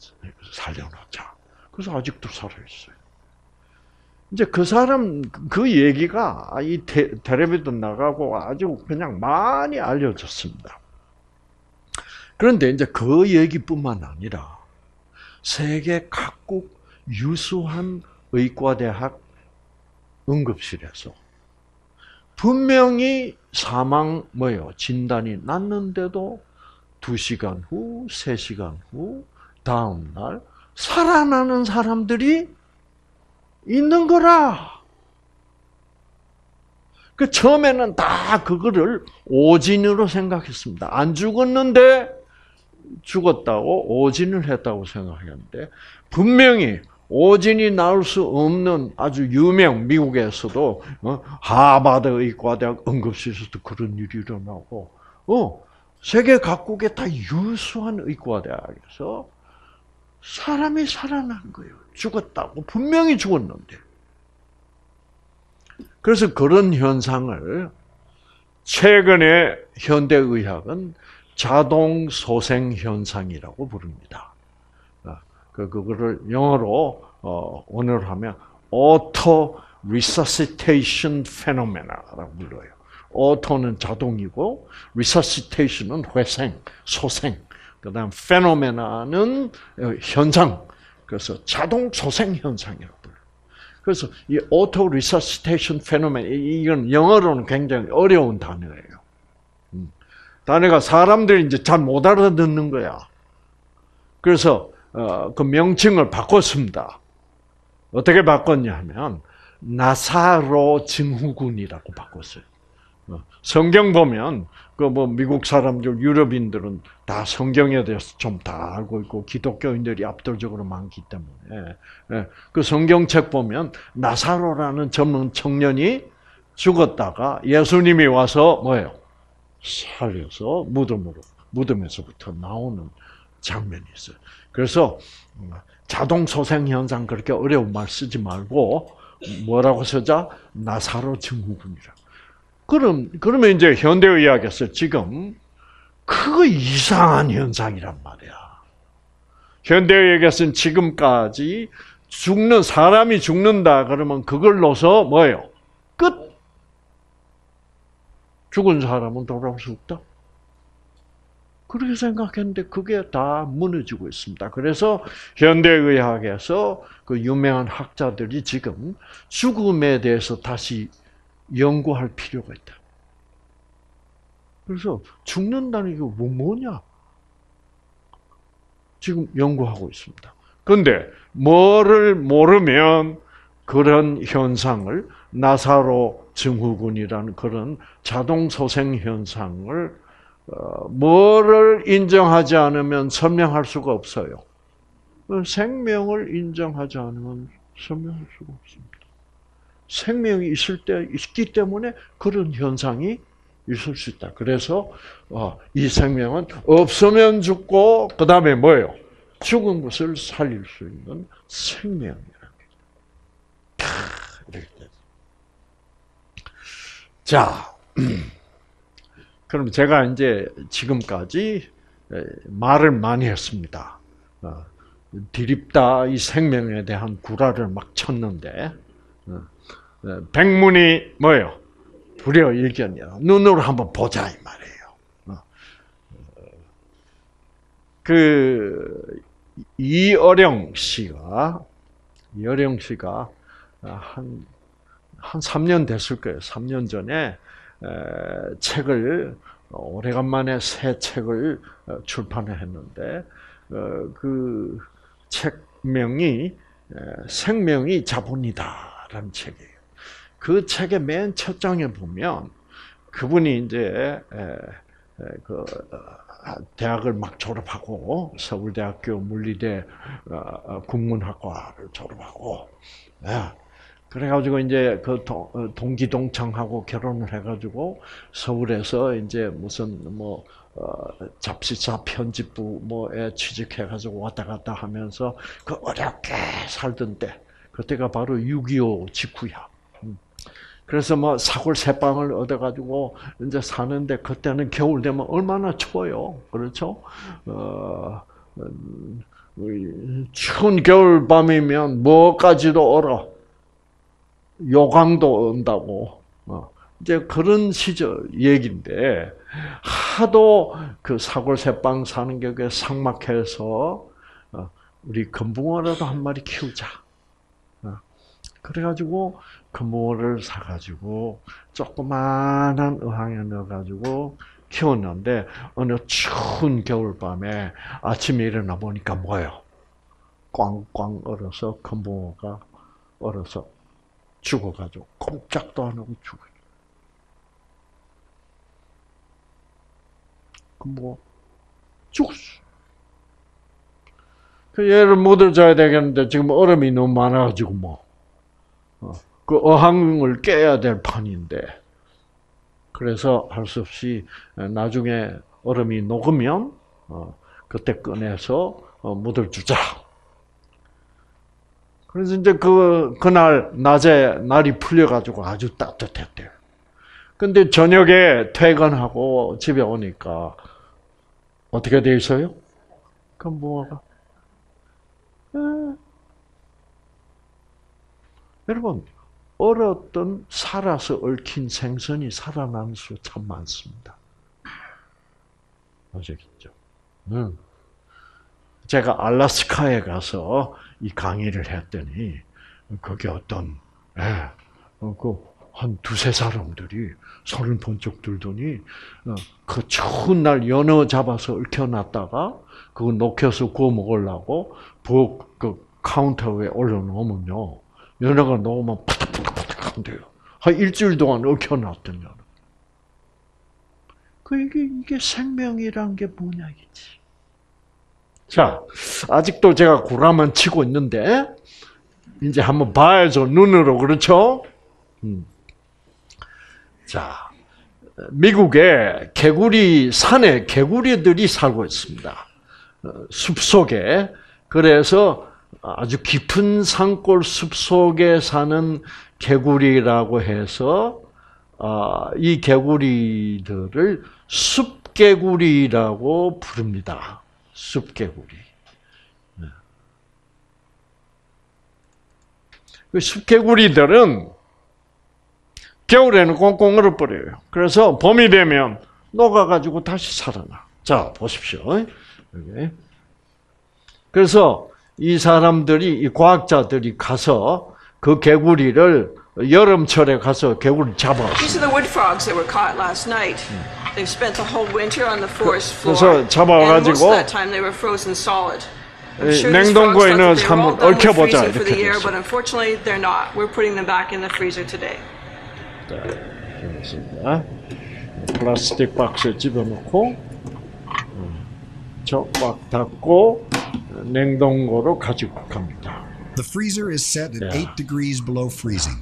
살려놓자. 그래서 아직도 살아 있어요. 이제 그 사람 그 얘기가 이 텔레비도 나가고 아주 그냥 많이 알려졌습니다. 그런데 이제 그 얘기뿐만 아니라 세계 각국 유수한 의과대학 응급실에서 분명히 사망 뭐요 진단이 났는데도 2시간 후, 3시간 후, 다음 날 살아나는 사람들이 있는 거라. 그 처음에는 다 그거를 오진으로 생각했습니다. 안 죽었는데 죽었다고 오진을 했다고 생각했는데 분명히 오진이 나올 수 없는 아주 유명 미국에서도 어, 하버드 의과대학 응급실에서도 그런 일이 일어나고 어, 세계 각국에 다 유수한 의과대학에서 사람이 살아난 거예요. 죽었다고 분명히 죽었는데. 그래서 그런 현상을 최근에 현대의학은 자동 소생 현상이라고 부릅니다. 아, 그 그거를 영어로 어, 오늘 하면 auto resuscitation phenomena라고 불러요. auto는 자동이고 resuscitation은 회생, 소생. 그 다음 phenomena는 현상. 그래서 자동 소생 현상이라고 불러요. 그래서 이 auto resuscitation 이건 영어로는 굉장히 어려운 단어예요. 단어가 사람들이 이제 잘 못 알아듣는 거야. 그래서 어, 그 명칭을 바꿨습니다. 어떻게 바꿨냐 하면 나사로 증후군이라고 바꿨어요. 어, 성경 보면 그 뭐 미국 사람들, 유럽인들은 다 성경에 대해서 좀 다 알고 있고 기독교인들이 압도적으로 많기 때문에 예, 그 성경책 보면 나사로라는 젊은 청년이 죽었다가 예수님이 와서 뭐예요? 살려서 무덤으로 무덤에서부터 나오는 장면이 있어요. 그래서 자동 소생 현상 그렇게 어려운 말 쓰지 말고 뭐라고 쓰자 나사로 증후군이라. 그럼 그러면 이제 현대의학에서 지금 그 이상한 현상이란 말이야. 현대의학에서는 지금까지 죽는 사람이 죽는다 그러면 그걸로서 뭐예요? 끝. 죽은 사람은 돌아올 수 없다. 그렇게 생각했는데 그게 다 무너지고 있습니다. 그래서 현대의학에서 그 유명한 학자들이 지금 죽음에 대해서 다시 연구할 필요가 있다. 그래서 죽는다는 게 뭐, 뭐냐? 지금 연구하고 있습니다. 그런데 뭐를 모르면 그런 현상을 나사로 증후군이라는 그런 자동 소생 현상을 어, 뭐를 인정하지 않으면 설명할 수가 없어요. 생명을 인정하지 않으면 설명할 수가 없습니다. 생명이 있을 때 있기 때문에 그런 현상이 있을 수 있다. 그래서 어, 이 생명은 없으면 죽고 그 다음에 뭐예요? 죽은 것을 살릴 수 있는 생명이라는 자, 그럼 제가 이제 지금까지 말을 많이 했습니다. 어, 디립다 이 생명에 대한 구라를 막 쳤는데 어, 어, 백문이 뭐예요? 불여일견이야. 눈으로 한번 보자 이 말이에요. 그 이어령 씨가 이어령 씨가 한, 한 3년 됐을 거예요. 3년 전에 책을 오래간만에 새 책을 어, 출판을 했는데 어, 그 책명이 생명이 자본이다라는 책이에요. 그 책의 맨 첫 장에 보면 그분이 이제 그 어, 대학을 막 졸업하고 서울대학교 물리대 국문학과를 졸업하고 그래가지고 이제 그 어, 동기 동창하고 결혼을 해가지고 서울에서 이제 무슨 뭐 어, 잡지사 편집부 뭐에 취직해가지고 왔다 갔다 하면서 그 어렵게 살던 때 그때가 바로 6.25 직후야. 음. 그래서 뭐 사골 새빵을 얻어가지고 이제 사는데 그때는 겨울 되면 얼마나 추워요, 그렇죠? 어, 음, 추운 겨울 밤이면 뭐까지도 얼어. 요강도 온다고. 어. 이제 그런 시절 얘기인데 하도 그 사골 새빵 사는 격에 상막해서 어, 우리 금붕어라도 한 마리 키우자. 어. 그래가지고 금붕어를 사가지고 조그만한 어항에 넣어가지고 키웠는데 어느 추운 겨울밤에 아침에 일어나 보니까 뭐예요? 꽝꽝 얼어서 금붕어가 얼어서 죽어가지고 꼼짝도 안 하고 죽어요. 뭐 죽었어. 그 얘를 묻어줘야 되겠는데 지금 얼음이 너무 많아가지고 뭐. 어, 그 어항을 깨야 될 판인데. 그래서 할 수 없이 나중에 얼음이 녹으면 어, 그때 꺼내서 어, 묻을 주자. 그래서 이제 그, 그날, 낮에, 날이 풀려 가지고 아주 따뜻했대요. 근데 저녁에 퇴근하고 집에 오니까, 어떻게 돼 있어요? 그 뭐가? 에. 여러분, 얼었던 살아서 얽힌 생선이 살아나는 수 참 많습니다. 아시겠죠? 응. 제가 알라스카에 가서 이 강의를 했더니 거기 어떤 예, 어, 그한 두세 사람들이 손을 번쩍 들더니 어, 그 추운 날 연어 잡아서 얽혀놨다가 그거 녹여서 구워 먹으려고 부엌 그 카운터 위에 올려놓으면요 연어가 녹으면 파닥파닥파닥한대요. 한 일주일 동안 얼려놨던 연어. 그 이게 이게 생명이란 게 뭐냐 이지. 자, 아직도 제가 구라만 치고 있는데, 이제 한번 봐야죠. 눈으로. 그렇죠? 음. 자, 미국에 개구리, 산에 개구리들이 살고 있습니다. 어, 숲 속에. 그래서 아주 깊은 산골 숲 속에 사는 개구리라고 해서, 아, 이 개구리들을 숲개구리라고 부릅니다. 숲개구리. 네. 그 숲개구리들은 겨울에는 꽁꽁 얼어버려요. 그래서 봄이 되면 녹아가지고 다시 살아나. 자, 보십시오. 그래서 이 사람들이, 이 과학자들이 가서 그 개구리를 여름철에 가서 개구리 잡아. These are the wood frogs that were caught last night. They've spent the whole winter on the forest floor. 그래서 잡아가지고 and most of that time they were frozen solid. 냉동고에 넣어서 한번 얽혀보자, 이렇게 year, but unfortunately they're not. We're putting them back in the freezer today. 자, 알겠습니다. 플라스틱 박스에 집어넣고 저꽉 닫고 냉동고로 가지고 갑니다. The freezer is set at Yeah. 8 degrees below freezing,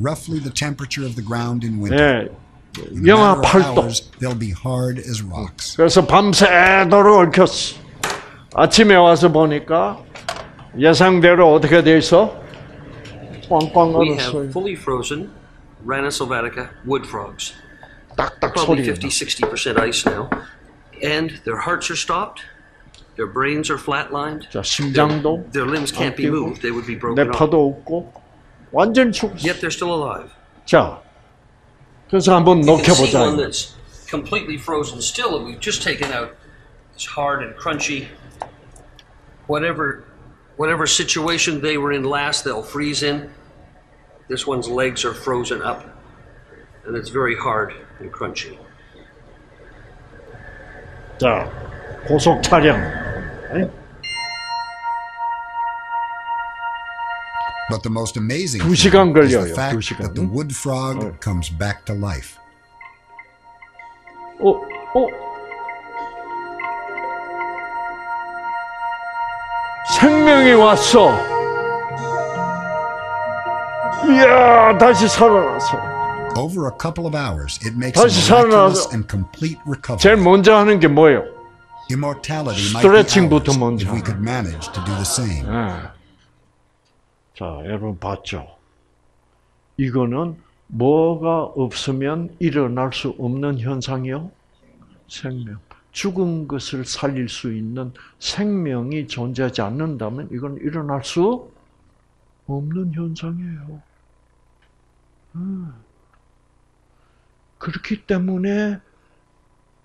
roughly the temperature of the ground in winter. 예, In a 영하 matter of 8도. hours, they'll be hard as rocks. 그래서 밤새도록 얽혔어. 아침에 와서 보니까 예상대로 어떻게 돼 있어? 꽝꽝 We 얼었어요. have fully frozen Rana sylvatica wood frogs. 딱딱 Probably 소리가 50, 나. 60% ice now. And their hearts are stopped. Their brains are flatlined. 자, 심장도 Their limbs can't be 뛰고, moved. They would be broken off. 뇌파도 없고 완전 죽었어. Yet they're still alive. 자, 그래서 한번 You can see 녹여보자. one that's completely frozen still, and we've just taken out. It's hard and crunchy. Whatever, whatever situation they were in last, they'll freeze in. This one's legs are frozen up, and it's very hard and crunchy. 자, 고속 차량. But the most amazing 두 thing 시간 is 걸려요, the fact 두 시간. that the wood frog 어. comes back to life. 어, 어? 생명이 왔어. 이야, 다시 살아났어. Over a couple of hours, it makes 다시 a miraculous 살아나서- and complete recovery. 제일 먼저 하는 게 뭐예요? Immortality might be 스트레칭부터 먼저 if we 하는 could manage to do the same. 예. 자, 여러분 봤죠? 이거는 뭐가 없으면 일어날 수 없는 현상이요? 생명. 죽은 것을 살릴 수 있는 생명이 존재하지 않는다면 이건 일어날 수 없는 현상이에요. 음. 그렇기 때문에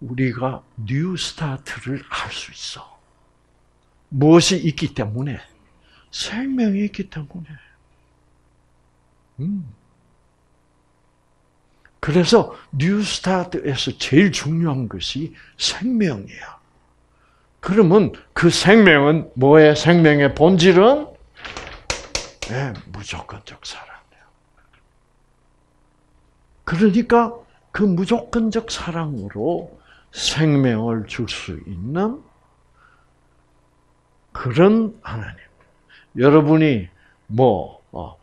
우리가 New Start를 할 수 있어. 무엇이 있기 때문에? 생명이 있기 때문에. 음. 그래서 New Start에서 제일 중요한 것이 생명이야. 그러면 그 생명은 뭐의 생명의 본질은 네, 무조건적 사랑이에요. 그러니까 그 무조건적 사랑으로 생명을 줄 수 있는 그런 하나님. 여러분이 뭐 어,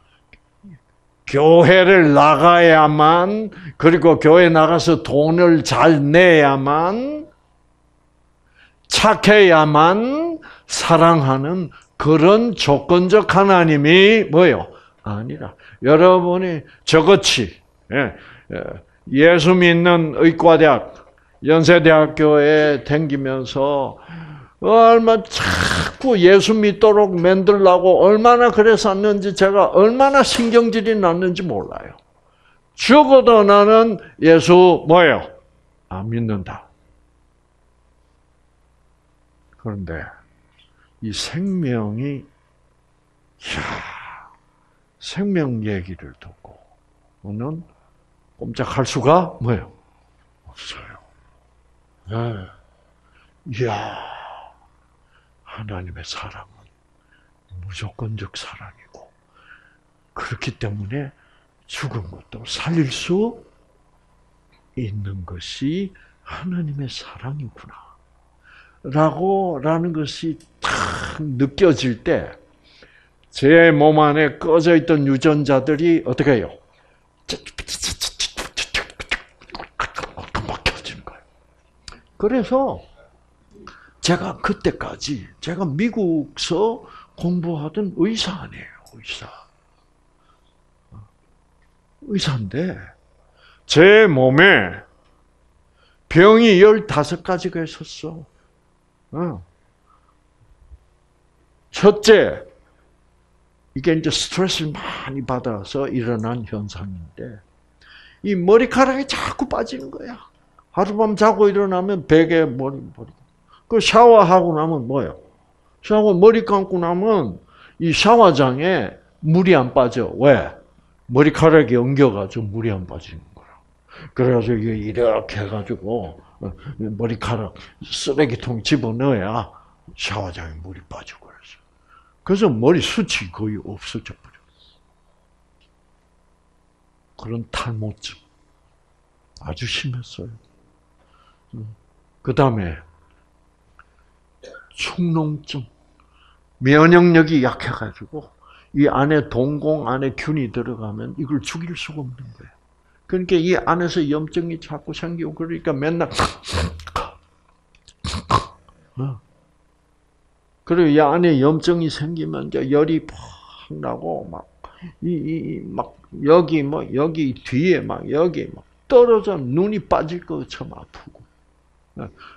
교회를 나가야만 그리고 교회 나가서 돈을 잘 내야만 착해야만 사랑하는 그런 조건적 하나님이 뭐요? 아니라 여러분이 저같이 예, 예, 예수 믿는 의과대학 연세대학교에 댕기면서 얼마 자꾸 예수 믿도록 만들라고 얼마나 그랬었는지 제가 얼마나 신경질이 났는지 몰라요. 죽어도 나는 예수 뭐예요? 안 믿는다. 그런데 이 생명이 야 생명 얘기를 듣고 오는 꼼짝할 수가 뭐예요? 없어요. 네. 이야 하나님의 사랑은 무조건적 사랑이고 그렇기 때문에 죽은 것도 살릴 수 있는 것이 하나님의 사랑이구나. 라고, 라는 것이 탁 느껴질 때, 제 몸 안에 꺼져 있던 유전자들이 어떻게 해요? 막 켜지는 거예요. 그래서, 제가 그때까지, 제가 미국서 공부하던 의사 아니에요, 의사. 의사인데, 제 몸에 병이 15가지가 있었어. 어. 첫째, 이게 이제 스트레스를 많이 받아서 일어난 현상인데, 이 머리카락이 자꾸 빠지는 거야. 하룻밤 자고 일어나면 베개 머리, 머리. 그 샤워하고 나면 뭐예요? 샤워 머리 감고 나면 이 샤워장에 물이 안 빠져. 왜? 머리카락이 엉겨가지고 물이 안 빠지는 거야. 그래가지고 이렇게 해가지고 어, 머리카락 쓰레기통 집어넣어야 샤워장에 물이 빠지고 그래서. 그래서 머리 숱이 거의 없어져 버려. 그런 탈모증 아주 심했어요. 그 다음에 축농증, 면역력이 약해가지고 이 안에 동공 안에 균이 들어가면 이걸 죽일 수가 없는 거예요. 그러니까 이 안에서 염증이 자꾸 생기고 그러니까 맨날 어. 그리고 이 안에 염증이 생기면 이제 열이 팍 나고 막 이 막 여기 뭐 여기 뒤에 막 여기 막 떨어져 눈이 빠질 것처럼 아프고 어.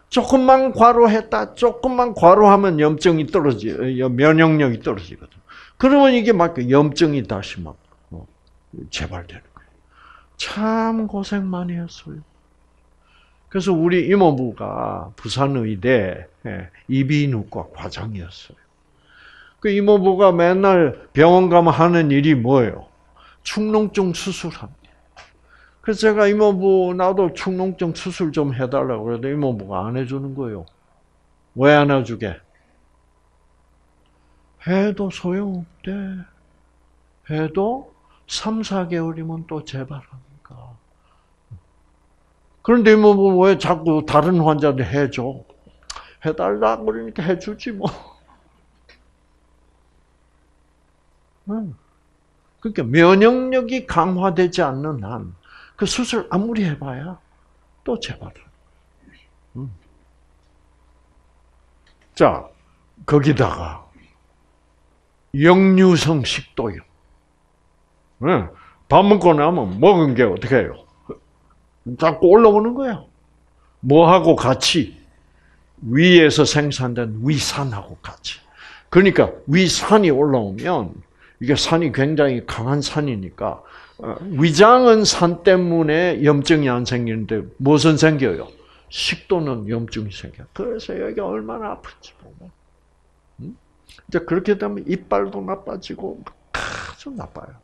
조금만 과로했다 조금만 과로하면 염증이 떨어지 면역력이 떨어지거든. 그러면 이게 막 염증이 다시 막 어, 재발되는 거예요. 참 고생 많이 했어요. 그래서 우리 이모부가 부산의대 예, 이비인후과 과장이었어요. 그 이모부가 맨날 병원 가면 하는 일이 뭐예요? 축농증 수술합니다. 그래서 제가 이모부 나도 축농증 수술 좀 해달라고 그래도 이모부가 안 해주는 거예요. 왜 안 해주게? 해도 소용없대. 해도 3, 4개월이면 또 재발하니까. 그런데 이모부 왜 자꾸 다른 환자들 해줘? 해달라 그러니까 해주지 뭐. 응. 그러니까 면역력이 강화되지 않는 한, 그 수술 아무리 해봐야 또 재발을. 응. 자, 거기다가 역류성 식도염. 응. 밥 먹고 나면 먹은 게 어떻게 해요? 자꾸 올라오는 거야. 뭐하고 같이? 위에서 생산된 위산하고 같이. 그러니까 위산이 올라오면 이게 산이 굉장히 강한 산이니까 어, 위장은 산 때문에 염증이 안 생기는데 무엇은 생겨요? 식도는 염증이 생겨. 그래서 여기 얼마나 아픈지 보면. 음? 이제 그렇게 되면 이빨도 나빠지고 아주 나빠요.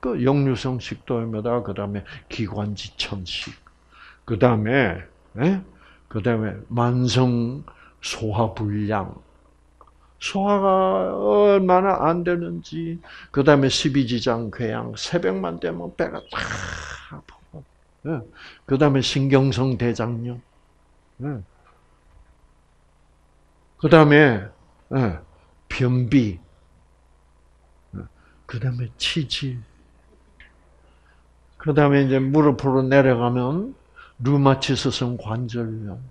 그 역류성 식도염에다가 그 다음에 기관지 천식, 그 다음에 그 다음에 만성 소화 불량, 소화가 얼마나 안 되는지, 그 다음에 십이지장 궤양, 새벽만 되면 배가 다 아프고, 그 다음에 신경성 대장염, 그 다음에 변비, 그 다음에 치질, 그 다음에 이제 무릎으로 내려가면 류마티스성 관절염,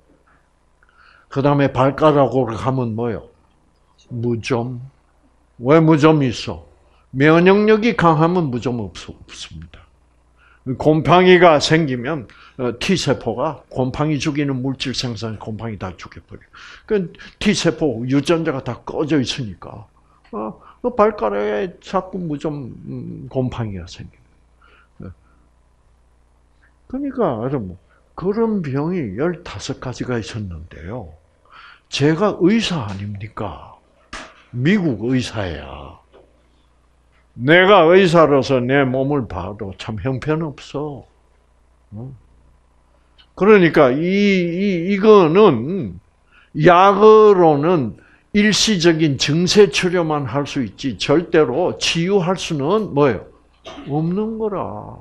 그 다음에 발가락으로 가면 뭐요? 무좀. 왜 무좀이 있어? 면역력이 강하면 무좀 없습니다. 곰팡이가 생기면 어, T세포가 곰팡이 죽이는 물질 생산 곰팡이 다 죽여버려. 그 T세포 유전자가 다 꺼져 있으니까 어, 그 발가락에 자꾸 무좀 음, 곰팡이가 생겨. 그러니까 여러분 그런 병이 15가지가 있었는데요. 제가 의사 아닙니까? 미국 의사야. 내가 의사로서 내 몸을 봐도 참 형편없어. 그러니까 이, 이 이거는 약으로는 일시적인 증세 치료만 할 수 있지 절대로 치유할 수는 뭐예요? 없는 거라.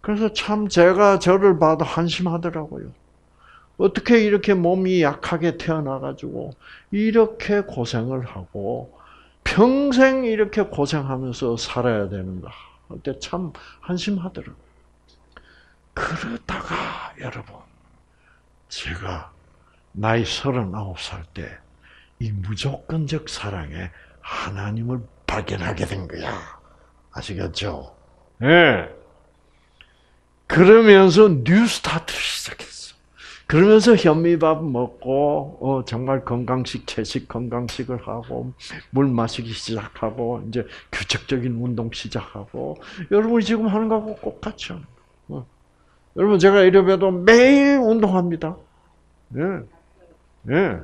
그래서 참 제가 저를 봐도 한심하더라고요. 어떻게 이렇게 몸이 약하게 태어나가지고 이렇게 고생을 하고 평생 이렇게 고생하면서 살아야 되는가. 그때 참 한심하더라고요. 그러다가 여러분, 제가 나이 39살 때 이 무조건적 사랑에 하나님을 발견하게 된 거야. 아시겠죠? 예. 네. 그러면서 New Start를 시작했어. 그러면서 현미밥 먹고 어, 정말 건강식 채식 건강식을 하고 물 마시기 시작하고 이제 규칙적인 운동 시작하고 여러분이 지금 하는 거하고 똑같죠. 어. 여러분 제가 이래봬도 매일 운동합니다. 예, 예.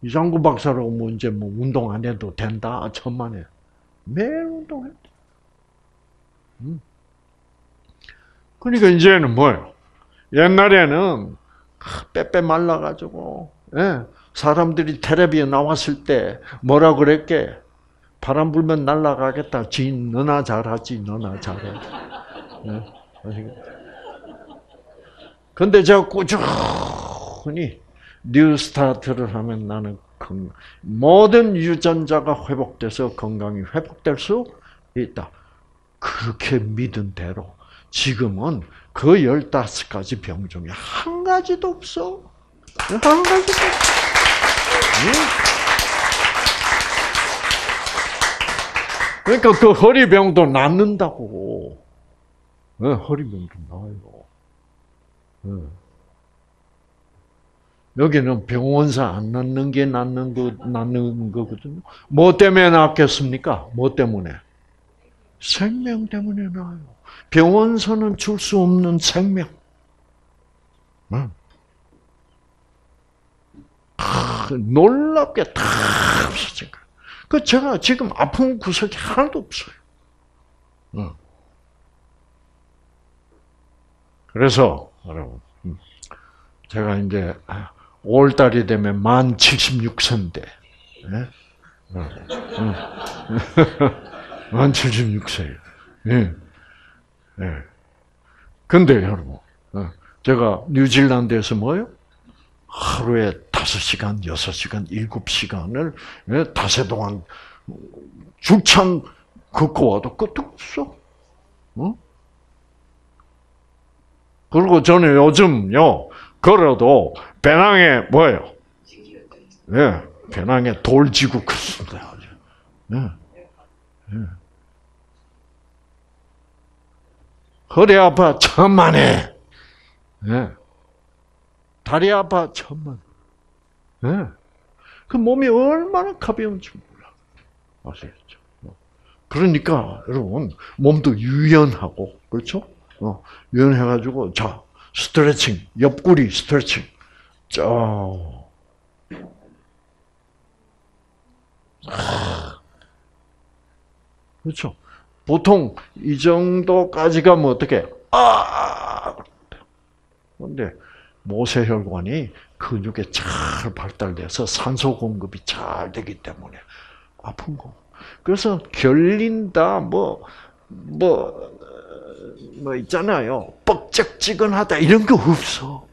이장구 박사라고 뭐 이제 뭐 운동 안 해도 된다 천만에. 매일 운동해. 음. 그러니까 이제는 뭐예요? 옛날에는 빼빼 말라가지고 예, 사람들이 텔레비에 나왔을 때 뭐라 그랬게? 바람 불면 날아가겠다. 지 너나 잘하지, 너나 잘해. 예, 근데 제가 꾸준히 뉴스타트를 하면 나는 모든 유전자가 회복돼서 건강이 회복될 수 있다. 그렇게 믿은 대로 지금은 그 15가지 병 중에 한 가지도 없어. 한 가지도 없어. 그러니까 그 허리병도 낫는다고. 허리병도 나아요. 여기는 병원사 안 낫는 게 낫는 거, 낫는 거거든요. 뭐 때문에 낫겠습니까? 뭐 때문에? 생명 때문에 나아요. 병원서는 줄 수 없는 생명. 응. 아, 놀랍게 다 없어진 거예요. 그 제가 지금 아픈 구석이 하나도 없어요. 응. 그래서 여러분, 음, 제가 이제 5월달이 되면 만 76세인데, 예? 만 76세예요. 예. 예. 근데 여러분, 어, 제가 뉴질랜드에서 뭐요? 하루에 5시간, 6시간, 7시간을 예, 닷새 동안 줄창 걷고 와도 끝도 없어. 어? 그리고 저는 요즘요, 걸어도 배낭에 뭐예요? 예, 배낭에 돌 지고 걷습니다. 예. 예. 허리 아파 천만에. 예. 다리 아파 천만. 예. 그 몸이 얼마나 가벼운지 몰라. 아시겠죠? 그러니까 여러분 몸도 유연하고 그렇죠? 어, 유연해가지고 자 스트레칭 옆구리 스트레칭 쫙. 아. 그렇죠? 보통 이 정도까지 가면 어떻게? 아! 근데 모세혈관이 근육에 잘 발달돼서 산소 공급이 잘 되기 때문에 아픈 거. 그래서 결린다 뭐 뭐, 뭐 있잖아요. 뻑적지근하다 이런 거 없어.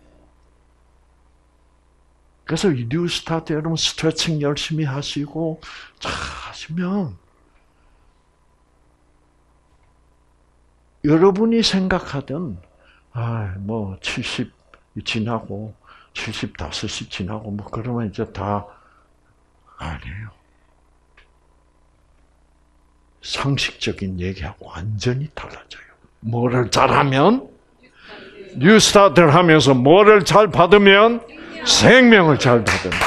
그래서 이 뉴스타트 여러분 스트레칭 열심히 하시고 잘 하시면 여러분이 생각하던 아 뭐 70 지나고 75이 지나고 뭐 그러면 이제 다 아니에요. 상식적인 얘기하고 완전히 달라져요. 뭐를 잘하면 뉴스타트를 하면서 뭐를 잘 받으면 생명을 잘 받는다.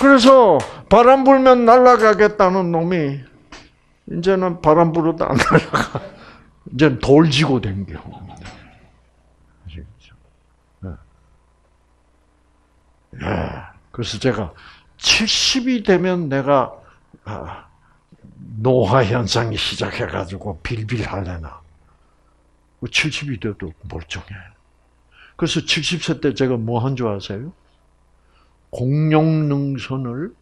그래서 바람 불면 날아가겠다는 놈이 이제는 바람 불어도 안 날아가. 이제는 돌지고 댕겨. 아시겠죠? 예. 그래서 제가 70이 되면 내가 아, 노화 현상이 시작해 가지고 빌빌 할래나. 70이 돼도 멀쩡해. 그래서 70세 때 제가 뭐 한 줄 아세요? 공룡능선을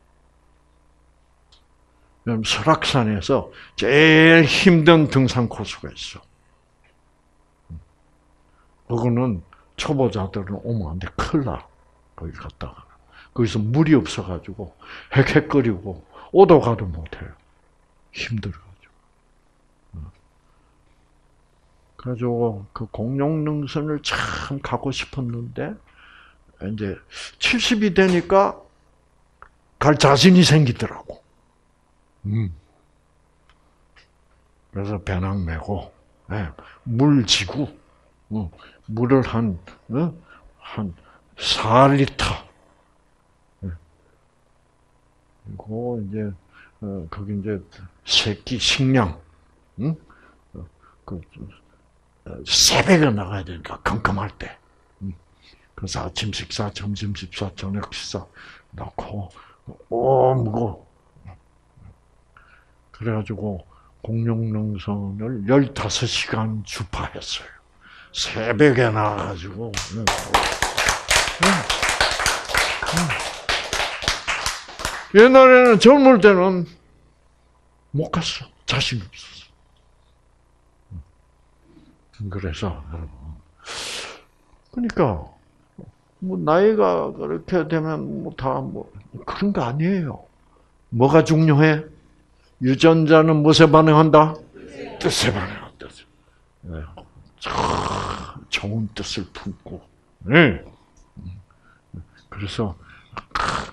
설악산에서 제일 힘든 등산 코스가 있어. 그거는 초보자들은 오면 안 돼. 큰일 나. 거기 갔다가. 거기서 물이 없어가지고 헥헥거리고 오도 가도 못해요. 힘들어가지고. 그래가지고 그 공룡 능선을 참 가고 싶었는데 이제 70이 되니까 갈 자신이 생기더라고. 음. 그래서 배낭 메고 네, 물 지고 어, 물을 한 어? 한 4리터 그리고 이제 어, 거기 이제 새끼 식량 응? 어, 그 새벽에 나가야 되니까 컴컴할 때 그래서 아침 식사, 점심 식사, 저녁 식사 넣고 오 무거. 그래가지고 공룡능선을 15시간 주파했어요. 새벽에 나가가지고. 옛날에는 젊을 때는 못 갔어. 자신 없었어. 그래서, 그러니까, 뭐, 나이가 그렇게 되면 뭐 다 뭐, 그런 거 아니에요. 뭐가 중요해? 유전자는 무엇에 반응한다? 뜻에 반응한다. 네. 좋은 뜻을 품고, 네. 그래서,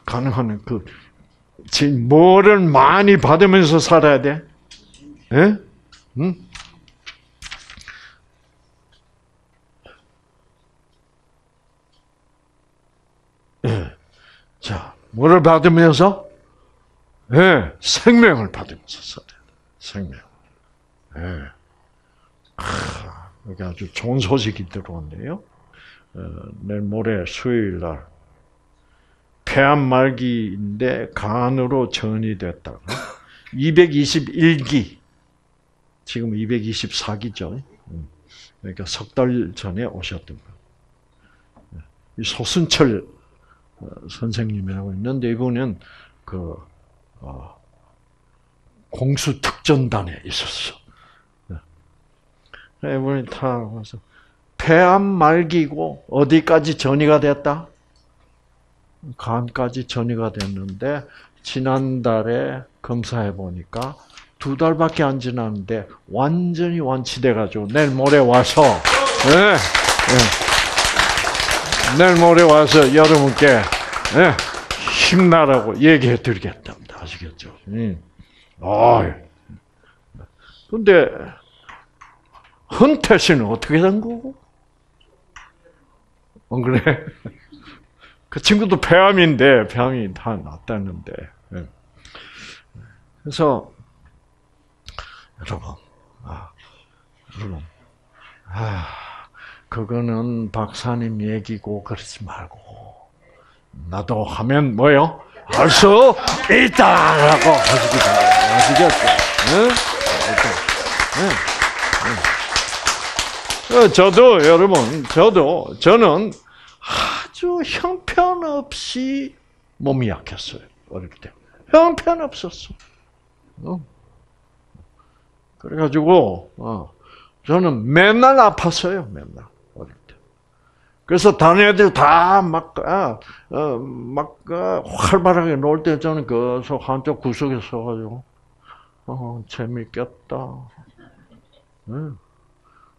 가능한 그, 뭐를 많이 받으면서 살아야 돼? 예? 응? 예. 자, 뭐를 받으면서? 예, 생명을 받으면서 살아야 돼. 생명. 예. 아, 여기 아주 좋은 소식이 들어온대요. 어, 내일 모레 수요일 날 폐암 말기인데 간으로 전이 됐다가 221기 지금 224기죠. 그러니까 석 달 전에 오셨던 거예요. 이 소순철 어, 선생님이라고 있는데 이분은 그 어, 공수 특전단에 있었어. 네. 다 와서 폐암 말기고 어디까지 전이가 됐다? 간까지 전이가 됐는데 지난달에 검사해 보니까 두 달밖에 안 지났는데 완전히 완치돼 가지고 내일 모레 와서 예, 예. 내일 모레 와서 여러분께 예, 힘나라고 얘기해 드리겠답니다. 아시겠죠? 음. 아, 근데 헌태 씨는 어떻게 된 거고? 안 그래? 그 친구도 폐암인데 폐암이 다 낫다는데. 예. 그래서 여러분, 아, 여러분, 아, 그거는 박사님 얘기고 그러지 말고 나도 하면 뭐요? 할 수 있다라고. 아시겠죠? 응? 응. 응. 어, 저도 여러분, 저도 저는 아주 형편없이 몸이 약했어요 어릴 때. 형편없었어. 어. 그래가지고 어, 저는 맨날 아팠어요, 맨날. 그래서 다른 애들 다막 아, 어, 막 어, 활발하게 놀 때 저는 그서 한쪽 구석에 서가지고 어, 재밌겠다. 응.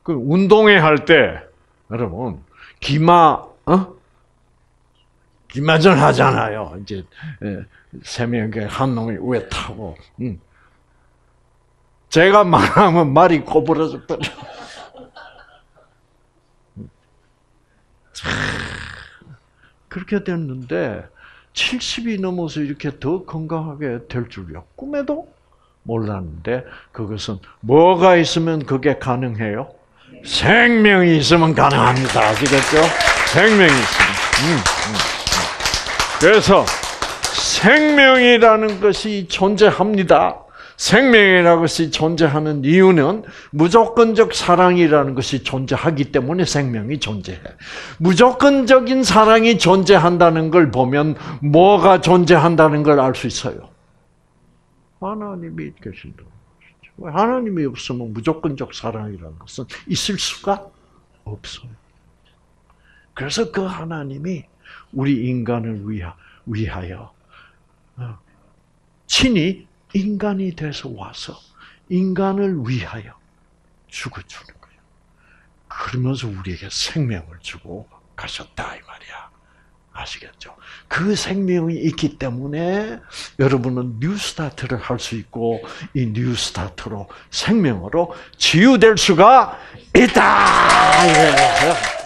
그 운동회 할 때 여러분 기마 어? 기마전 하잖아요. 이제 예, 세 명이 한 놈이 위에 타고. 음. 제가 말하면 말이 꼬부러져 버려. 그렇게 됐는데 70이 넘어서 이렇게 더 건강하게 될 줄이야. 꿈에도 몰랐는데 그것은 뭐가 있으면 그게 가능해요? 생명이 있으면 가능합니다. 아시겠죠? 생명이 있으면. 음, 음. 그래서 생명이라는 것이 존재합니다. 생명이라는 것이 존재하는 이유는 무조건적 사랑이라는 것이 존재하기 때문에 생명이 존재해. 무조건적인 사랑이 존재한다는 걸 보면 뭐가 존재한다는 걸 알 수 있어요. 하나님이 계신다. 하나님이 없으면 무조건적 사랑이라는 것은 있을 수가 없어요. 그래서 그 하나님이 우리 인간을 위하 여 친히 인간이 돼서 와서 인간을 위하여 죽어주는 거예요. 그러면서 우리에게 생명을 주고 가셨다 이 말이야. 아시겠죠? 그 생명이 있기 때문에 여러분은 뉴스타트를 할 수 있고 이 뉴스타트로 생명으로 치유될 수가 있다. 예.